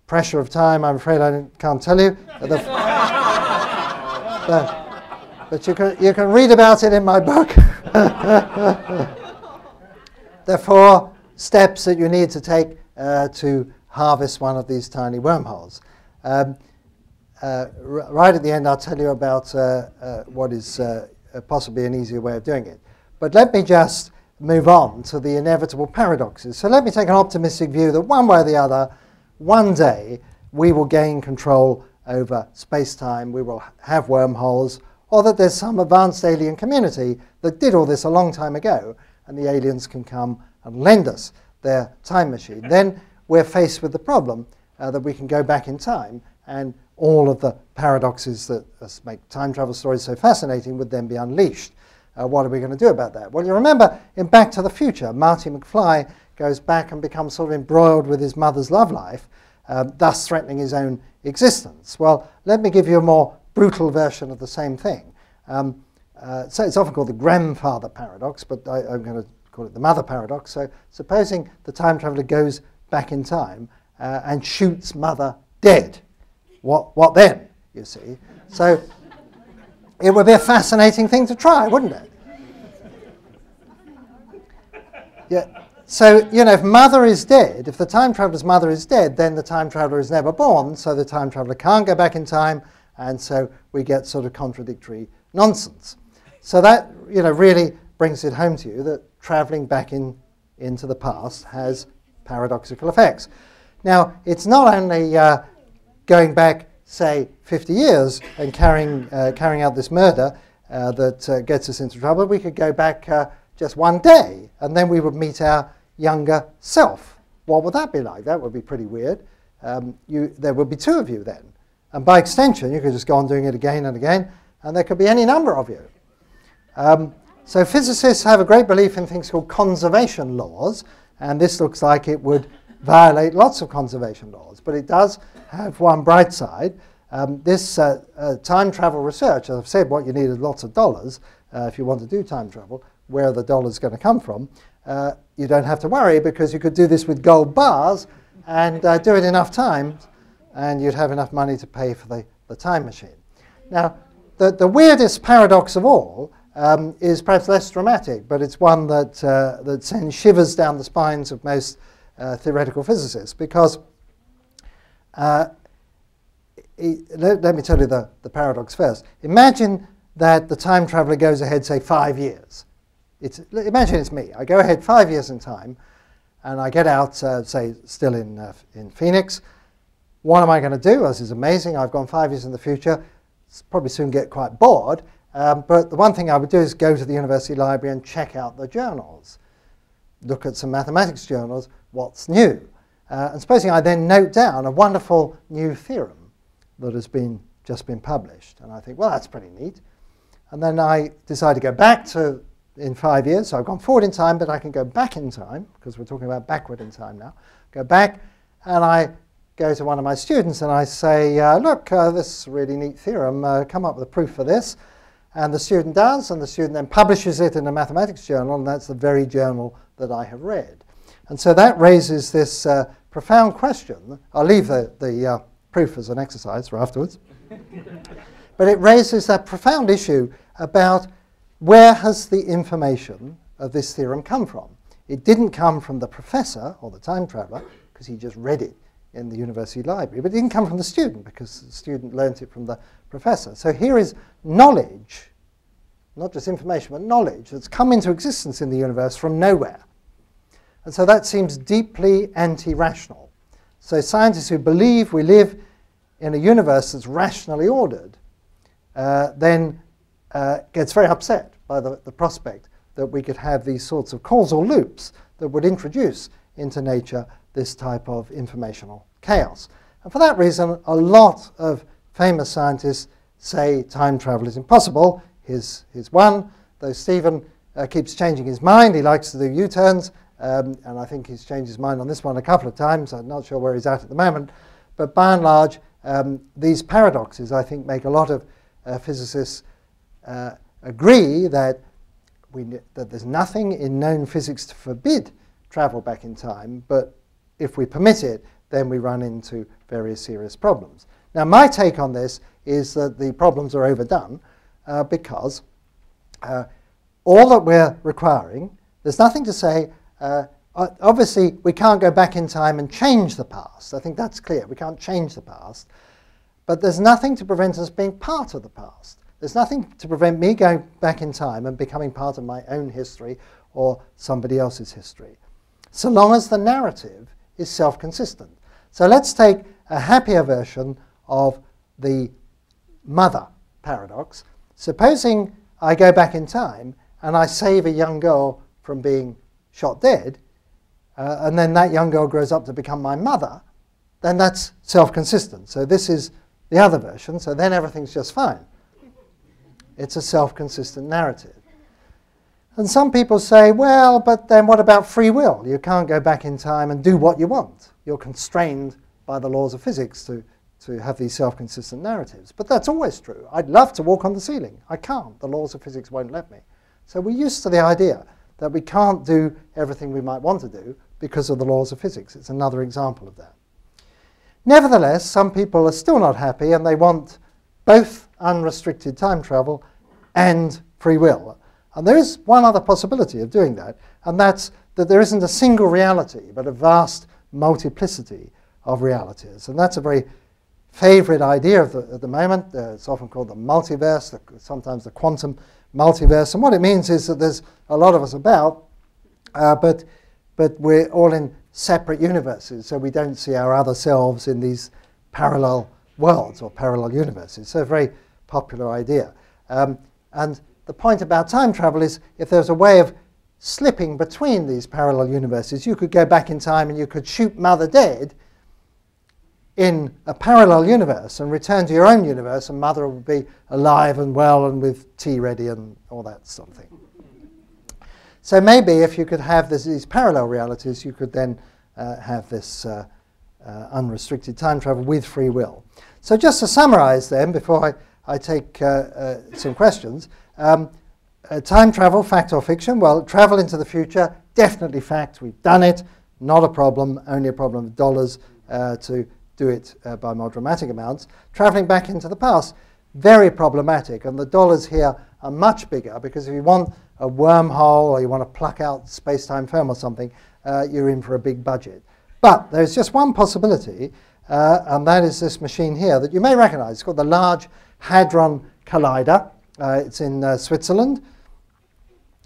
Pressure of time, I'm afraid I can't tell you. [LAUGHS] but, but you, can, you can read about it in my book. [LAUGHS] the four steps that you need to take uh, to harvest one of these tiny wormholes. Um, right at the end, I'll tell you about uh, uh what is uh, possibly an easier way of doing it. But let me just move on to the inevitable paradoxes. So let me take an optimistic view that one way or the other, one day we will gain control over space time, we will have wormholes, or that there's some advanced alien community that did all this a long time ago, and the aliens can come and lend us their time machine. [LAUGHS] Then we're faced with the problem uh, that we can go back in time, and all of the paradoxes that make time travel stories so fascinating would then be unleashed. Uh, what are we going to do about that? Well, you remember in Back to the Future, Marty McFly goes back and becomes sort of embroiled with his mother's love life, uh, thus threatening his own existence. Well, let me give you a more brutal version of the same thing. Um, uh, so it's often called the grandfather paradox, but I, am going to call it the mother paradox. So supposing the time traveler goes back in time uh, and shoots mother dead, what, what then, you see? So it would be a fascinating thing to try, wouldn't it? Yeah. So, you know, if mother is dead, if the time traveler's mother is dead, then the time traveler is never born, so the time traveler can't go back in time, and so we get sort of contradictory nonsense. So that, you know, really brings it home to you that traveling back in, into the past has paradoxical effects. Now, it's not only uh, going back say, 50 years and carrying, uh, carrying out this murder uh, that uh, gets us into trouble, we could go back uh, just one day and then we would meet our younger self. What would that be like? That would be pretty weird. Um, you, there would be two of you then. And by extension, you could just go on doing it again and again, and there could be any number of you. Um, so physicists have a great belief in things called conservation laws, and this looks like it would violate lots of conservation laws, but it does have one bright side. Um, this uh, uh, time travel research, I've said, what you need is lots of dollars uh, if you want to do time travel. Where the dollars going to come from? Uh, you don't have to worry because you could do this with gold bars and uh, do it enough times, and you'd have enough money to pay for the, the time machine. Now, the, the weirdest paradox of all um, is perhaps less dramatic, but it's one that, uh, that sends shivers down the spines of most theoretical physicists because uh, let, let, me tell you the, the paradox first. Imagine that the time traveler goes ahead, say, five years. It's, imagine it's me. I go ahead five years in time, and I get out, uh, say, still in, uh, in Phoenix. What am I going to do? This is amazing. I've gone five years in the future. Probably soon get quite bored. Um, but the one thing I would do is go to the university library and check out the journals. Look at some mathematics journals. What's new? Uh, and supposing I then note down a wonderful new theorem that has been just been published, and I think, well, that's pretty neat. And then I decide to go back to in five years. So I've gone forward in time, but I can go back in time because we're talking about backward in time now. Go back, and I go to one of my students and I say, uh, look, uh, this really neat theorem. Uh, come up with a proof for this. And the student does, and the student then publishes it in a mathematics journal, and that's the very journal that I have read. And so that raises this uh, profound question. I'll leave the, the uh, proof as an exercise for afterwards. [LAUGHS] but it raises that profound issue about where has the information of this theorem come from? It didn't come from the professor or the time traveler because he just read it in the university library, but it didn't come from the student because the student learnt it from the professor. So here is knowledge, not just information, but knowledge that's come into existence in the universe from nowhere. And so that seems deeply anti rational. So scientists who believe we live in a universe that's rationally ordered uh, then uh, gets very upset by the, the prospect that we could have these sorts of causal loops that would introduce into nature this type of informational chaos. And for that reason, a lot of famous scientists say time travel is impossible. Here's, here's one, though Stephen uh, keeps changing his mind. He likes to do U-turns. Um, and I think he's changed his mind on this one a couple of times. I'm not sure where he's at at the moment. But by and large, um, these paradoxes, I think, make a lot of uh, physicists uh, agree that, we, that there's nothing in known physics to forbid travel back in time, but if we permit it, then we run into various serious problems. Now, my take on this is that the problems are overdone uh, because uh, all that we're requiring, there's nothing to say, uh, obviously, we can't go back in time and change the past. I think that's clear. We can't change the past. But there's nothing to prevent us being part of the past. There's nothing to prevent me going back in time and becoming part of my own history or somebody else's history, so long as the narrative is self consistent. So let's take a happier version of the mother paradox. Supposing I go back in time and I save a young girl from being shot dead, uh, and then that young girl grows up to become my mother, then that's self consistent. So this is the other version, so then everything's just fine. It's a self consistent narrative. And some people say, well, but then what about free will? You can't go back in time and do what you want. You're constrained by the laws of physics to, to have these self consistent narratives. But that's always true. I'd love to walk on the ceiling. I can't. The laws of physics won't let me. So we're used to the idea that we can't do everything we might want to do because of the laws of physics. It's another example of that. Nevertheless, some people are still not happy and they want both unrestricted time travel and free will. And there is one other possibility of doing that, and that's that there isn't a single reality, but a vast multiplicity of realities. And that's a very favorite idea the, at the moment. Uh, it's often called the multiverse, the, sometimes the quantum multiverse. And what it means is that there's a lot of us about, uh, but, but we're all in separate universes, so we don't see our other selves in these parallel worlds or parallel universes. So a very popular idea. Um, and the point about time travel is if there's a way of slipping between these parallel universes, you could go back in time and you could shoot Mother dead in a parallel universe and return to your own universe, and Mother will be alive and well and with tea ready and all that sort of thing. So maybe if you could have this, these parallel realities, you could then uh, have this uh, uh, unrestricted time travel with free will. So just to summarize then, before I, I take uh, uh, some questions, um, time travel, fact or fiction? Well, travel into the future, definitely fact. We've done it. Not a problem, only a problem of dollars to do it by more dramatic amounts. Traveling back into the past, very problematic. And the dollars here are much bigger because if you want a wormhole or you want to pluck out space-time foam or something, uh, you're in for a big budget. But there's just one possibility, uh, and that is this machine here that you may recognize. It's called the Large Hadron Collider. Uh, it's in uh, Switzerland.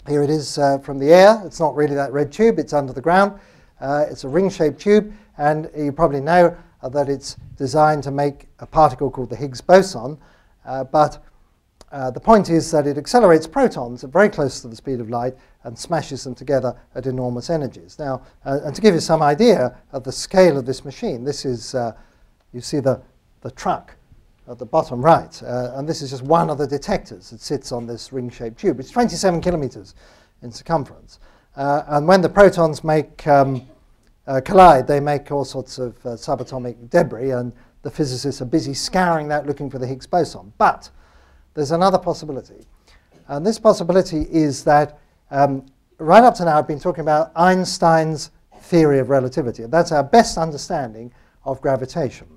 Here it is uh, from the air. It's not really that red tube. It's under the ground. Uh, it's a ring-shaped tube, and you probably know that it's designed to make a particle called the Higgs boson. but uh, the point is that it accelerates protons at very close to the speed of light and smashes them together at enormous energies. Now, uh, and to give you some idea of the scale of this machine, this is, uh, you see the, the truck at the bottom right, uh, and this is just one of the detectors that sits on this ring-shaped tube. It's 27 kilometers in circumference. Uh, and when the protons make um, collide, they make all sorts of subatomic debris, and the physicists are busy scouring that looking for the Higgs boson. But there's another possibility. And this possibility is that um, right up to now I've been talking about Einstein's theory of relativity. And that's our best understanding of gravitation.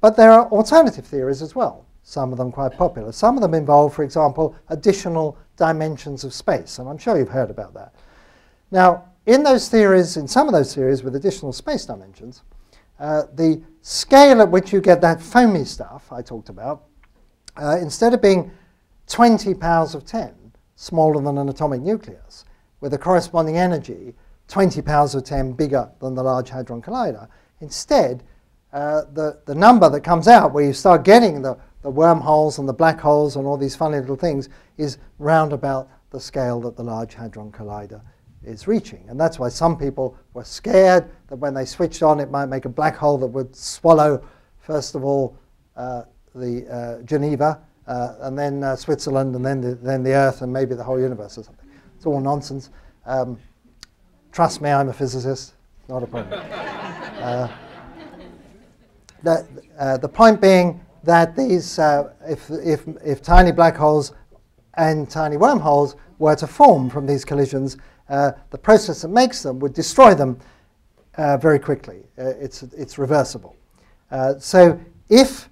But there are alternative theories as well, some of them quite popular. Some of them involve, for example, additional dimensions of space. And I'm sure you've heard about that. Now, in those theories, in some of those theories with additional space dimensions, uh, the scale at which you get that foamy stuff I talked about uh, instead of being 20 powers of 10, smaller than an atomic nucleus, with a corresponding energy 20 powers of 10 bigger than the Large Hadron Collider, instead, uh, the, the number that comes out where you start getting the, the wormholes and the black holes and all these funny little things is round about the scale that the Large Hadron Collider is reaching. And that's why some people were scared that when they switched on, it might make a black hole that would swallow, first of all, uh, the uh, Geneva, uh, and then uh, Switzerland, and then the, then the Earth, and maybe the whole universe or something. It's all nonsense. Um, trust me, I'm a physicist. Not a problem. [LAUGHS] the, uh, the point being that these, uh, if, if, if tiny black holes and tiny wormholes were to form from these collisions, uh, the process that makes them would destroy them uh, very quickly. Uh, it's, it's reversible. Uh, so if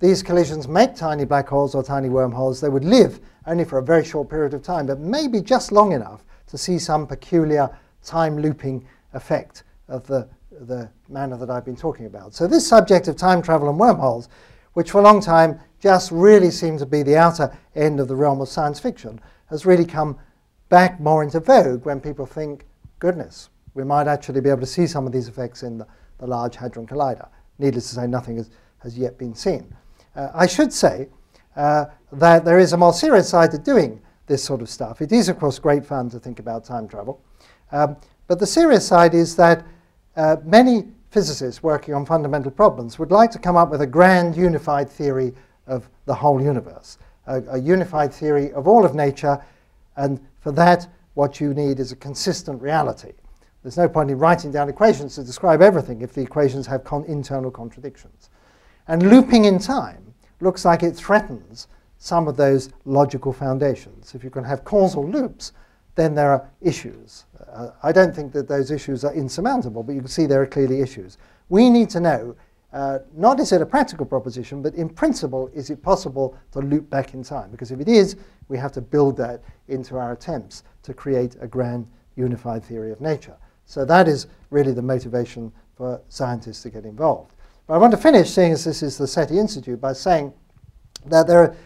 these collisions make tiny black holes or tiny wormholes, they would live only for a very short period of time, but maybe just long enough to see some peculiar time looping effect of the, the manner that I've been talking about. So this subject of time travel and wormholes, which for a long time just really seemed to be the outer end of the realm of science fiction, has really come back more into vogue when people think, goodness, we might actually be able to see some of these effects in the, the Large Hadron Collider. Needless to say, nothing has, has yet been seen. Uh, I should say uh, that there is a more serious side to doing this sort of stuff. It is, of course, great fun to think about time travel. Um, but the serious side is that uh, many physicists working on fundamental problems would like to come up with a grand unified theory of the whole universe, a, a unified theory of all of nature, and for that, what you need is a consistent reality. There's no point in writing down equations to describe everything if the equations have con internal contradictions. And looping in time looks like it threatens some of those logical foundations. If you can have causal loops, then there are issues. Uh, I don't think that those issues are insurmountable, but you can see there are clearly issues. We need to know, uh, not is it a practical proposition, but in principle, is it possible to loop back in time? Because if it is, we have to build that into our attempts to create a grand unified theory of nature. So that is really the motivation for scientists to get involved. But I want to finish, seeing as this is the SETI Institute, by saying that there are,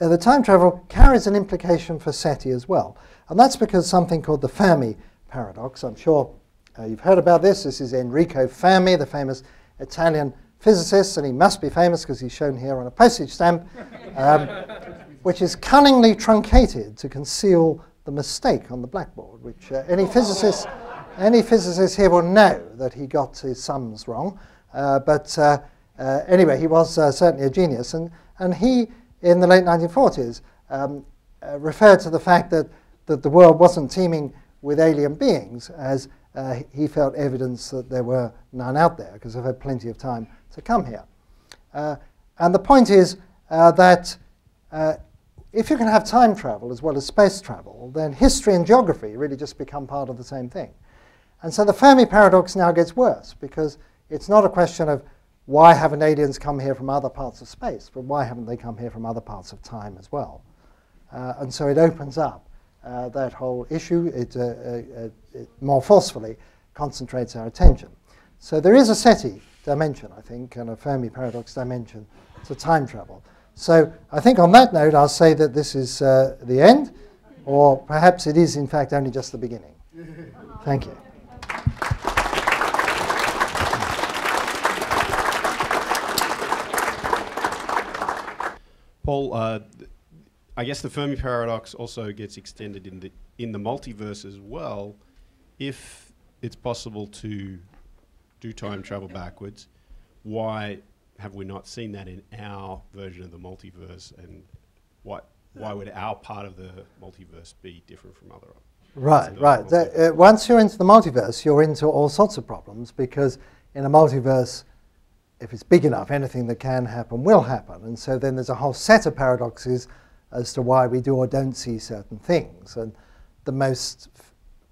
uh, the time travel carries an implication for SETI as well. And that's because something called the Fermi paradox, I'm sure uh, you've heard about this. This is Enrico Fermi, the famous Italian physicist, and he must be famous because he's shown here on a postage stamp, [LAUGHS] um, which is cunningly truncated to conceal the mistake on the blackboard, which uh, any physicist, any physicist here will know that he got his sums wrong. Uh, but uh, uh, anyway, he was certainly a genius. And, and he, in the late 1940s, um, referred to the fact that, that the world wasn't teeming with alien beings as uh, he felt evidence that there were none out there because they've had plenty of time to come here. Uh, and the point is uh, that if you can have time travel as well as space travel, then history and geography really just become part of the same thing. And so the Fermi paradox now gets worse because it's not a question of why haven't aliens come here from other parts of space, but why haven't they come here from other parts of time as well? Uh, and so it opens up uh, that whole issue. It, uh, uh, uh more forcefully concentrates our attention. So there is a SETI dimension, I think, and a Fermi paradox dimension to time travel. So I think on that note, I'll say that this is uh, the end, or perhaps it is, in fact, only just the beginning. [LAUGHS] Thank you. Paul, uh, I guess the Fermi paradox also gets extended in the in the multiverse as well. If it's possible to do time travel backwards, why have we not seen that in our version of the multiverse? And what why would our part of the multiverse be different from other? Right, right. Uh, once you're into the multiverse, you're into all sorts of problems because in a multiverse, if it's big enough, anything that can happen will happen. And so then there's a whole set of paradoxes as to why we do or don't see certain things. And the most,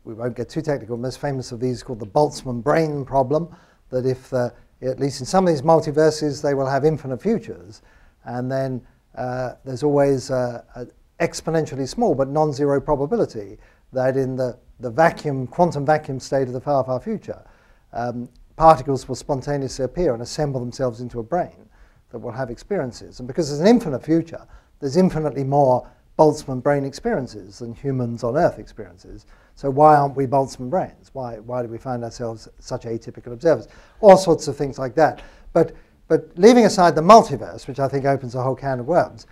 we won't get too technical, most famous of these is called the Boltzmann brain problem, that if, the, at least in some of these multiverses, they will have infinite futures. And then uh, there's always an exponentially small but non-zero probability that in the, the vacuum, quantum vacuum state of the far, far future, um, particles will spontaneously appear and assemble themselves into a brain that will have experiences. And because there's an infinite future, there's infinitely more Boltzmann brain experiences than humans on Earth experiences. So why aren't we Boltzmann brains? Why, why do we find ourselves such atypical observers? All sorts of things like that. But, but leaving aside the multiverse, which I think opens a whole can of worms,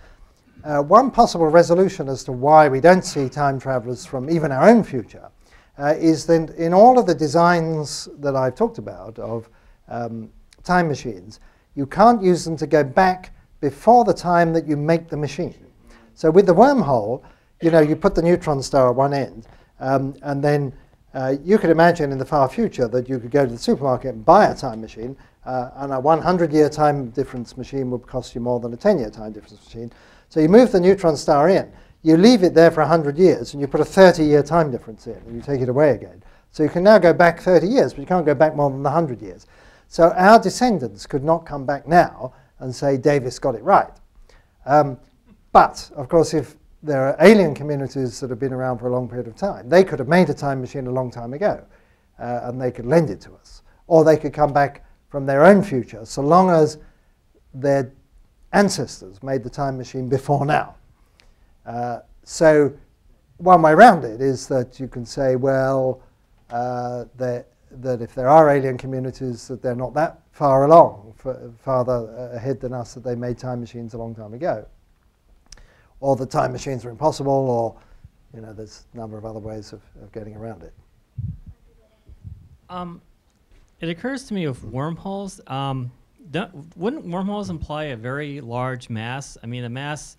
uh, one possible resolution as to why we don't see time travelers from even our own future uh, is that in all of the designs that I've talked about of um, time machines, you can't use them to go back before the time that you make the machine. So with the wormhole, you know, you put the neutron star at one end, um, and then uh, you could imagine in the far future that you could go to the supermarket and buy a time machine, Uh, and a 100 year time difference machine would cost you more than a 10 year time difference machine. So you move the neutron star in, you leave it there for 100 years, and you put a 30 year time difference in, and you take it away again. So you can now go back 30 years, but you can't go back more than 100 years. So our descendants could not come back now and say Davies got it right. Um, but, of course, if there are alien communities that have been around for a long period of time, they could have made a time machine a long time ago, uh, and they could lend it to us. Or they could come back from their own future, so long as their ancestors made the time machine before now. Uh, so one way around it is that you can say, well, uh, that, that if there are alien communities, that they're not that far along, farther ahead than us, that they made time machines a long time ago. Or the time machines are impossible, or you know, there's a number of other ways of, of getting around it. Um, it occurs to me with wormholes. Um, wouldn't wormholes imply a very large mass? I mean, a mass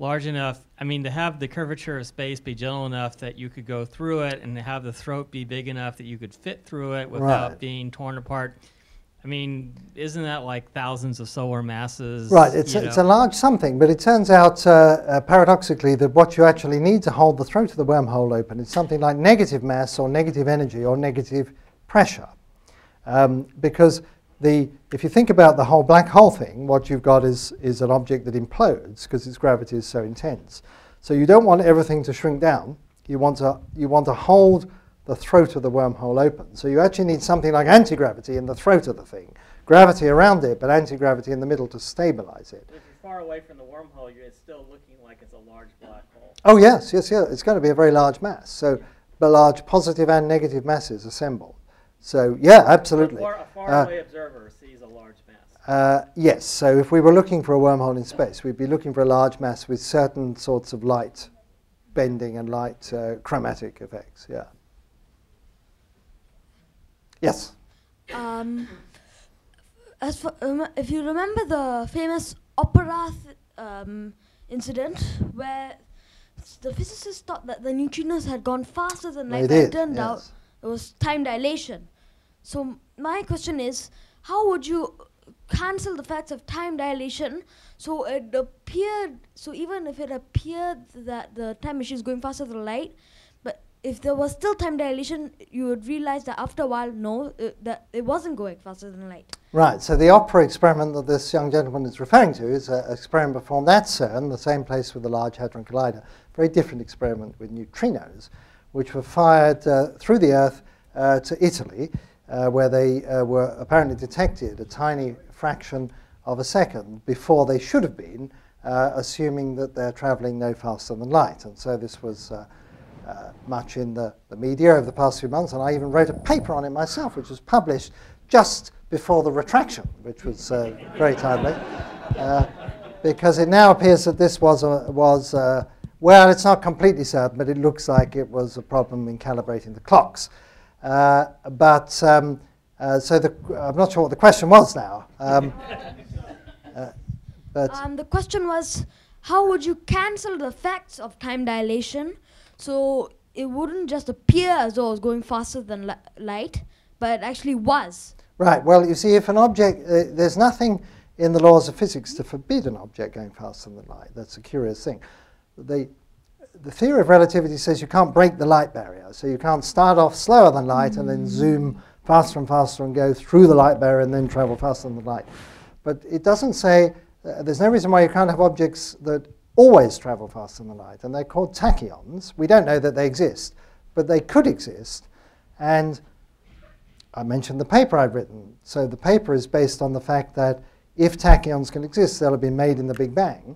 large enough, I mean, to have the curvature of space be gentle enough that you could go through it and have the throat be big enough that you could fit through it without right. being torn apart. I mean, isn't that like thousands of solar masses? Right, it's, a, it's a large something, but it turns out uh, uh, paradoxically that what you actually need to hold the throat of the wormhole open is something like negative mass or negative energy or negative pressure. Um, because the, if you think about the whole black hole thing, what you've got is, is an object that implodes because its gravity is so intense. So you don't want everything to shrink down. You want to, you want to hold the throat of the wormhole open. So you actually need something like anti-gravity in the throat of the thing. Gravity around it, but anti-gravity in the middle to stabilize it. If you're far away from the wormhole, it's still looking like it's a large black hole. Oh yes, yes, yes. It's going to be a very large mass. So the large positive and negative masses assemble. So yeah, absolutely. A far, uh, observer sees a large mass. Uh, yes. So if we were looking for a wormhole in space, we'd be looking for a large mass with certain sorts of light bending and light uh, chromatic effects. Yeah. Yes. Um, as for, um, if you remember the famous OPERA um, incident where the physicists thought that the neutrinos had gone faster than light, but it turned yes. out it was time dilation. So my question is, how would you cancel the facts of time dilation? So it appeared, so even if it appeared that the time machine is going faster than light, if there was still time dilation, you would realize that after a while, no, uh, that it wasn't going faster than light. Right. So the OPERA experiment that this young gentleman is referring to is an experiment performed at CERN, the same place with the Large Hadron Collider. Very different experiment with neutrinos, which were fired uh, through the Earth uh, to Italy uh, where they uh, were apparently detected a tiny fraction of a second before they should have been, uh, assuming that they're traveling no faster than light. And so this was uh, uh, much in the, the media over the past few months, and I even wrote a paper on it myself, which was published just before the retraction, which was uh, very timely, because it now appears that this was, a, was well, it's not completely certain, but it looks like it was a problem in calibrating the clocks. Uh, but um, uh, so the, I'm not sure what the question was now. Um, [LAUGHS] uh, but um, the question was, how would you cancel the effects of time dilation so it wouldn't just appear as though it was going faster than li light, but it actually was? Right. Well, you see, if an object, uh, there's nothing in the laws of physics to forbid an object going faster than light. That's a curious thing. They, the theory of relativity says you can't break the light barrier. So you can't start off slower than light and then zoom faster and faster and go through the light barrier and then travel faster than the light. But it doesn't say, uh, there's no reason why you can't have objects that always travel faster than light. And they're called tachyons. We don't know that they exist, but they could exist. And I mentioned the paper I've written. So the paper is based on the fact that if tachyons can exist, they'll have been made in the Big Bang.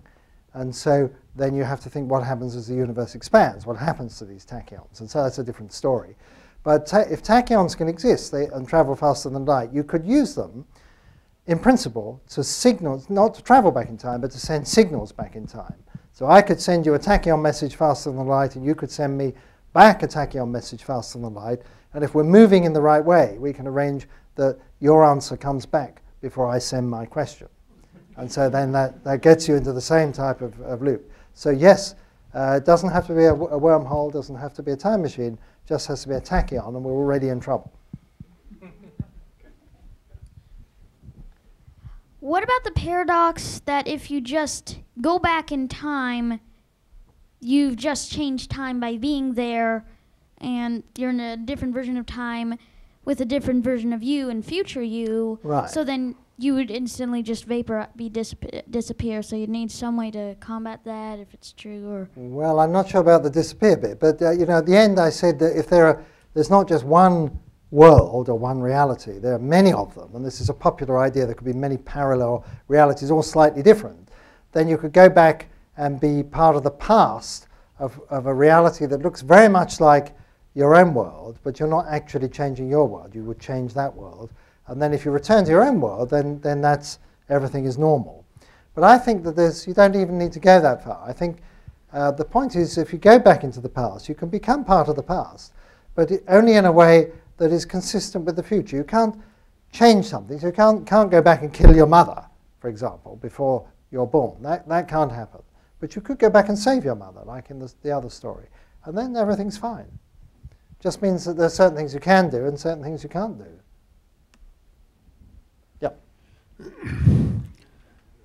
And so then you have to think what happens as the universe expands, what happens to these tachyons. And so that's a different story. But ta if tachyons can exist they, and travel faster than light, you could use them, in principle, to signal, not to travel back in time, but to send signals back in time. So I could send you a tachyon message faster than the light, and you could send me back a tachyon message faster than the light. And if we're moving in the right way, we can arrange that your answer comes back before I send my question. And so then that, that gets you into the same type of, of loop. So yes, uh, it doesn't have to be a, a wormhole, doesn't have to be a time machine, just has to be a tachyon, and we're already in trouble. What about the paradox that if you just go back in time, you've just changed time by being there, and you're in a different version of time with a different version of you and future you. Right. So then you would instantly just vapor be disap- disappear. So you'd need some way to combat that if it's true or. Well, I'm not sure about the disappear bit, but uh, you know, at the end, I said that if there are, there's not just one world or one reality, there are many of them, and this is a popular idea. There could be many parallel realities, all slightly different. Then you could go back and be part of the past of, of a reality that looks very much like your own world, but you're not actually changing your world. You would change that world, and then if you return to your own world, then then that's everything is normal. But I think that there's you don't even need to go that far. I think uh, the point is if you go back into the past, you can become part of the past, but it, only in a way that is consistent with the future. You can't change something. So you can't, can't go back and kill your mother, for example, before you're born. That, that can't happen. But you could go back and save your mother, like in the, the other story. And then everything's fine. Just means that there are certain things you can do and certain things you can't do. Yep.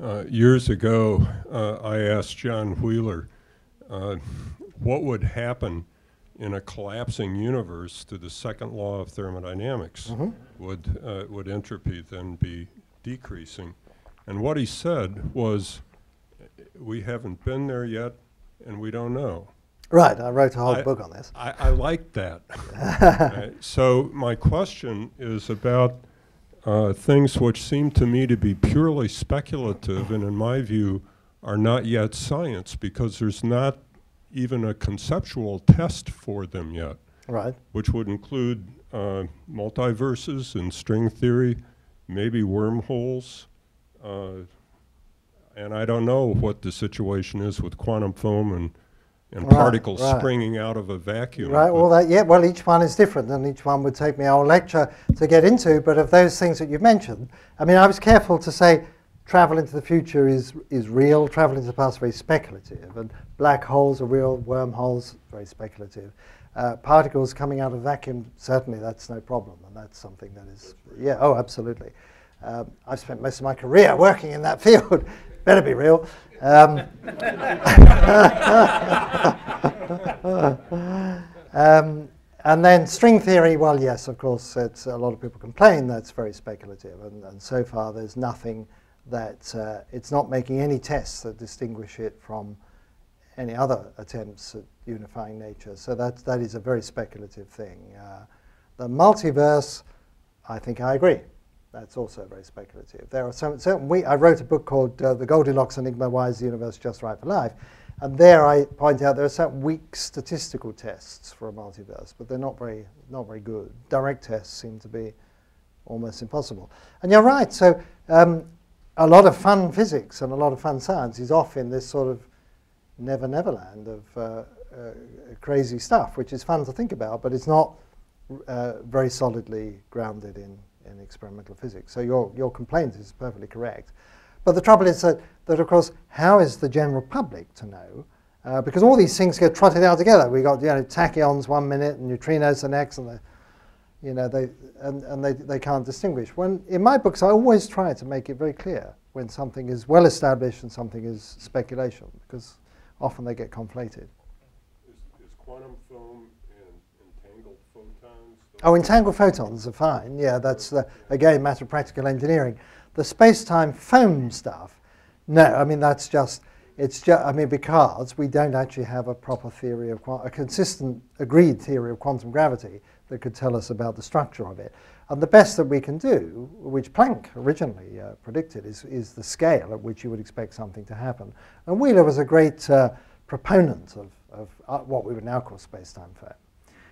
Uh, years ago, uh, I asked John Wheeler uh, what would happen in a collapsing universe to the second law of thermodynamics. Mhm. Would, uh, would entropy then be decreasing? And what he said was, we haven't been there yet, and we don't know. Right, I wrote a whole I- book on this. I, I like that. [LAUGHS] Uh, so my question is about uh, things which seem to me to be purely speculative, and in my view, are not yet science because there's not even a conceptual test for them yet, Right. which would include uh, multiverses and string theory, maybe wormholes. Uh, and I don't know what the situation is with quantum foam and, and Right, particles right. springing out of a vacuum. Right, well, that, yeah, well, each one is different, and each one would take me a whole lecture to get into. But of those things that you've mentioned, I mean, I was careful to say travel into the future is, is real, travel into the past is very speculative, and black holes are real, wormholes, very speculative. Uh, particles coming out of vacuum, certainly that's no problem, and that's something that is, yeah, oh, absolutely. Um, I've spent most of my career working in that [LAUGHS] field. Better be real. Um, [LAUGHS] Um, and then string theory, well, yes, of course, a lot of people complain that's very speculative, and, and so far there's nothing that uh, it's not making any tests that distinguish it from any other attempts at unifying nature. So that, that is a very speculative thing. Uh, the multiverse, I think I agree. That's also very speculative. There are some, certain we, I wrote a book called uh, The Goldilocks Enigma Why is the Universe Just Right for Life? And there I point out there are certain weak statistical tests for a multiverse, but they're not very, not very good. Direct tests seem to be almost impossible. And you're right, so um, a lot of fun physics and a lot of fun science is off in this sort of never never land of uh, uh, crazy stuff, which is fun to think about, but it's not uh, very solidly grounded in, in experimental physics. So your, your complaint is perfectly correct. But the trouble is that, that of course, how is the general public to know? Uh, because all these things get trotted out together. We've got you know tachyons one minute and neutrinos the next, and they, you know they and, and they, they can't distinguish. When in my books, I always try to make it very clear when something is well established and something is speculation, because often they get conflated. Is, is quantum foam and entangled photons? Oh, entangled photons are fine. Yeah, that's the, again matter of practical engineering. The space-time foam stuff, no. I mean that's just it's just I mean because we don't actually have a proper theory of a consistent agreed theory of quantum gravity that could tell us about the structure of it. And the best that we can do, which Planck originally uh, predicted, is, is the scale at which you would expect something to happen. And Wheeler was a great uh, proponent of, of uh, what we would now call space-time.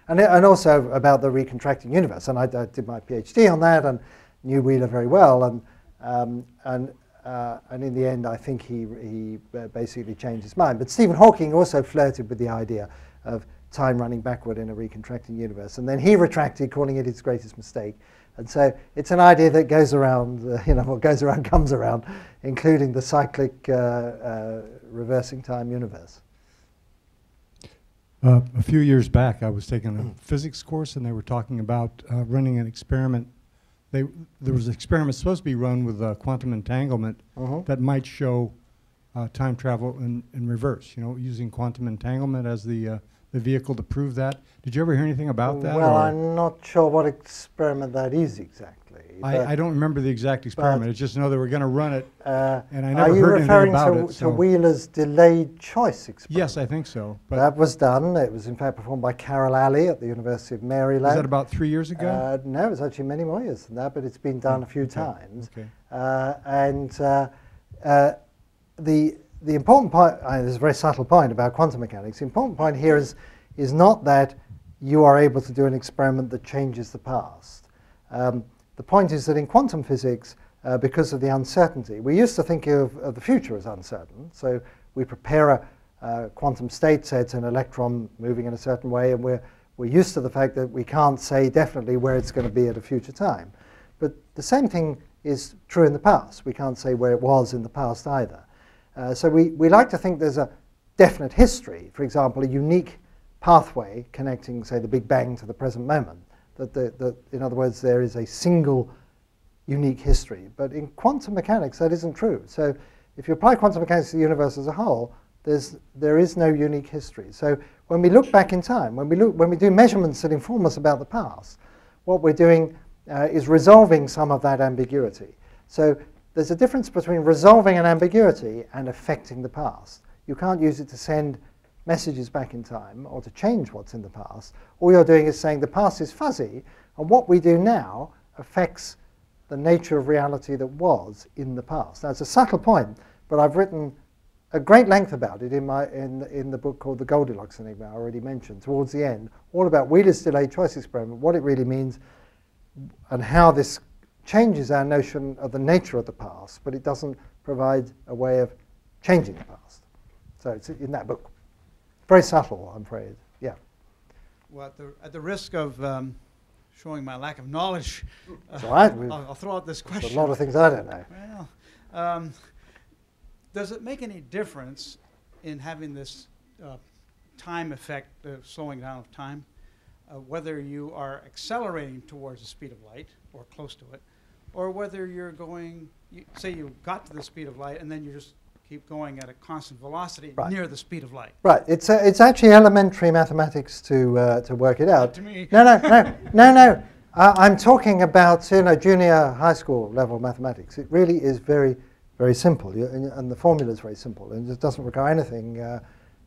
And, and also about the recontracting universe. And I, I did my PhD on that and knew Wheeler very well. And, um, and, uh, and in the end, I think he, he uh, basically changed his mind. But Stephen Hawking also flirted with the idea of time running backward in a recontracting universe. And then he retracted, calling it his greatest mistake. And so it's an idea that goes around, uh, [LAUGHS] you know, what goes around comes around, including the cyclic uh, uh, reversing time universe. Uh, a few years back, I was taking a physics course, and they were talking about uh, running an experiment they, there was an experiment supposed to be run with uh, quantum entanglement Mhm. that might show uh, time travel in, in reverse, you know, using quantum entanglement as the, uh, the vehicle to prove that. Did you ever hear anything about that? Well, or- I'm not sure what experiment that is exactly. I, I don't remember the exact experiment. I just know they were going to run it. uh, and I are never you heard anything referring about to, it, to Wheeler's delayed choice experiment? Yes, I think so. But that was done. It was in fact performed by Carroll Alley at the University of Maryland. was that about three years ago? Uh, no, it was actually many more years than that, but it's been done a few okay, times. okay. Uh, and uh, uh, the, the important point, uh, there's a very subtle point about quantum mechanics. The important point here is, is not that you are able to do an experiment that changes the past. Um, the point is that in quantum physics, uh, because of the uncertainty, we used to think of, of the future as uncertain. So we prepare a uh, quantum state, say it's an electron moving in a certain way, and we're, we're used to the fact that we can't say definitely where it's going to be at a future time. But the same thing is true in the past. We can't say where it was in the past either. Uh, so we, we like to think there's a definite history, for example, a unique pathway connecting, say, the Big Bang to the present moment. That, the, that in other words, there is a single unique history. But in quantum mechanics, that isn't true. So if you apply quantum mechanics to the universe as a whole, there's, there is no unique history. So when we look back in time, when we, look, when we do measurements that inform us about the past, what we're doing uh, is resolving some of that ambiguity. So there's a difference between resolving an ambiguity and affecting the past. You can't use it to send messages back in time or to change what's in the past. All you're doing is saying the past is fuzzy, and what we do now affects the nature of reality that was in the past. Now, it's a subtle point, but I've written a great length about it in, my, in, in the book called The Goldilocks Enigma, I already mentioned, towards the end, all about Wheeler's delayed choice experiment, what it really means, and how this changes our notion of the nature of the past, but it doesn't provide a way of changing the past. So it's in that book. Very subtle, I'm afraid. Yeah. Well, at the, at the risk of um, showing my lack of knowledge, [LAUGHS] all right. [LAUGHS] I'll, I'll throw out this There's question. a lot of things I don't know. Well, um, does it make any difference in having this uh, time effect, the slowing down of time, uh, whether you are accelerating towards the speed of light or close to it, or whether you're going, you, say you got to the speed of light and then you just keep going at a constant velocity Right. near the speed of light? Right. It's, uh, it's actually elementary mathematics to, uh, to work it out. To me, No, no, no, [LAUGHS] no, no. Uh, I'm talking about you know junior high school level mathematics. It really is very, very simple, You- and, and the formula is very simple, and it doesn't require anything uh,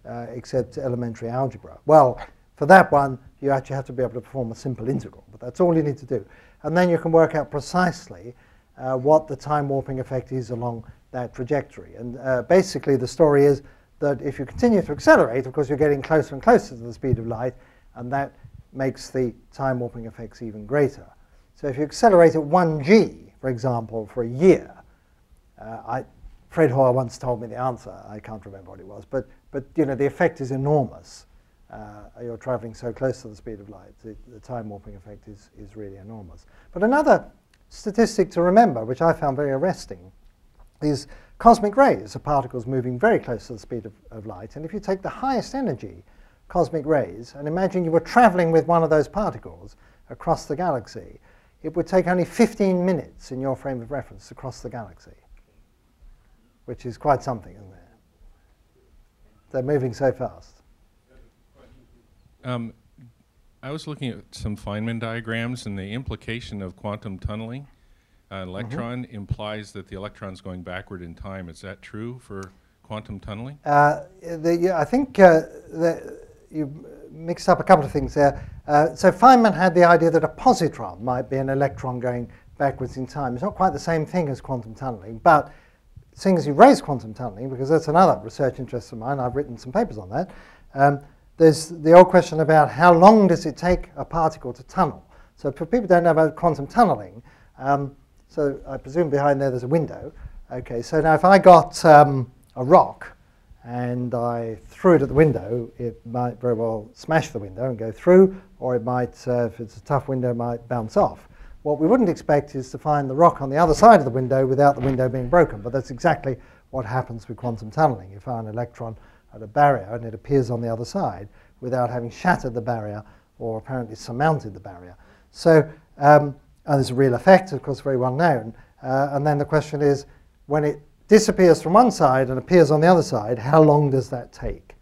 uh, except elementary algebra. Well, for that one, you actually have to be able to perform a simple integral, but that's all you need to do, and then you can work out precisely uh, what the time warping effect is along that trajectory. And uh, basically, the story is that if you continue to accelerate, of course, you're getting closer and closer to the speed of light, and that makes the time warping effects even greater. So if you accelerate at 1g, for example, for a year, uh, I, Fred Hoyle once told me the answer. I can't remember what it was, but, but you know, the effect is enormous. Uh, you're traveling so close to the speed of light, the, the time warping effect is, is really enormous. But another statistic to remember, which I found very arresting, is cosmic rays are particles moving very close to the speed of, of light. And if you take the highest energy cosmic rays and imagine you were traveling with one of those particles across the galaxy, it would take only 15 minutes in your frame of reference to cross the galaxy, which is quite something, isn't it? They're moving so fast. Um, I was looking at some Feynman diagrams, and the implication of quantum tunneling, uh, an electron implies that the electron's going backward in time. Is that true for quantum tunneling? Uh, the, yeah, I think uh, the, you mixed up a couple of things there. Uh, so Feynman had the idea that a positron might be an electron going backwards in time. It's not quite the same thing as quantum tunneling, but seeing as you raised quantum tunneling, because that's another research interest of mine, I've written some papers on that. Um, there's the old question about how long does it take a particle to tunnel. So for people don't know about quantum tunneling, um, so I presume behind there there's a window. Okay, so now if I got um, a rock and I threw it at the window, it might very well smash the window and go through, or it might, uh, if it's a tough window, might bounce off. What we wouldn't expect is to find the rock on the other side of the window without the window being broken, but that's exactly what happens with quantum tunneling. You find an electron at a barrier and it appears on the other side without having shattered the barrier or apparently surmounted the barrier. So, um, and it's a real effect, of course, very well known. Uh, and then the question is, when it disappears from one side and appears on the other side, how long does that take?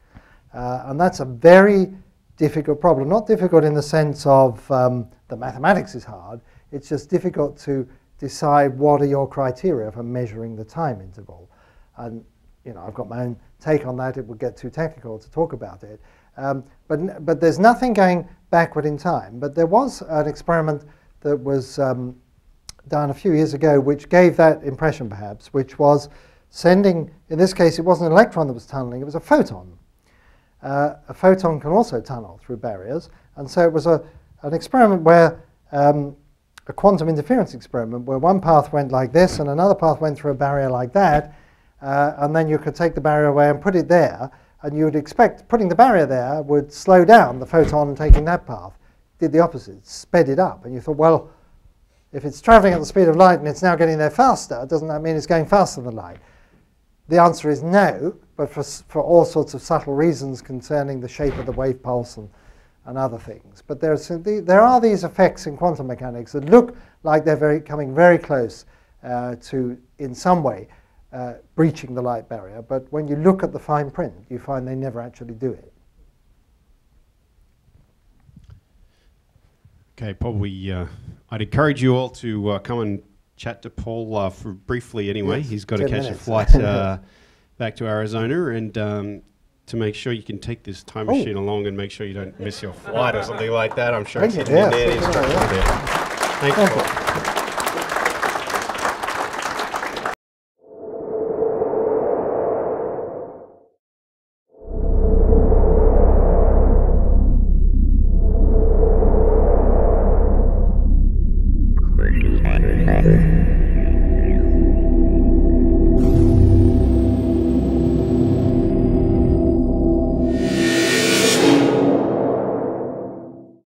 Uh, and that's a very difficult problem. Not difficult in the sense of um, the mathematics is hard, it's just difficult to decide what are your criteria for measuring the time interval. And you know, I've got my own take on that. It would get too technical to talk about it. Um, but, but there's nothing going backward in time. But there was an experiment that was um, done a few years ago which gave that impression perhaps, which was sending, in this case it wasn't an electron that was tunneling, it was a photon. Uh, a photon can also tunnel through barriers. And so it was a, an experiment where, um, a quantum interference experiment, where one path went like this and another path went through a barrier like that. Uh, and then you could take the barrier away and put it there. And you would expect putting the barrier there would slow down the photon taking that path. Did the opposite, sped it up. And you thought, well, if it's traveling at the speed of light and it's now getting there faster, doesn't that mean it's going faster than light? The answer is no, but for, for all sorts of subtle reasons concerning the shape of the wave pulse and, and other things. But there are these effects in quantum mechanics that look like they're very, coming very close uh, to, in some way, uh, breaching the light barrier. But when you look at the fine print, you find they never actually do it. Okay, probably. Uh, I'd encourage you all to uh, come and chat to Paul uh, for briefly. Anyway, Yes, he's got to catch minutes. a flight uh, [LAUGHS] back to Arizona, and um, to make sure you can take this time Oh. machine along and make sure you don't miss your flight or something like that. I'm sure Thank it's you. hidden in Yes, there. thank you very Instructions much. there. Thanks, Thank Paul. you.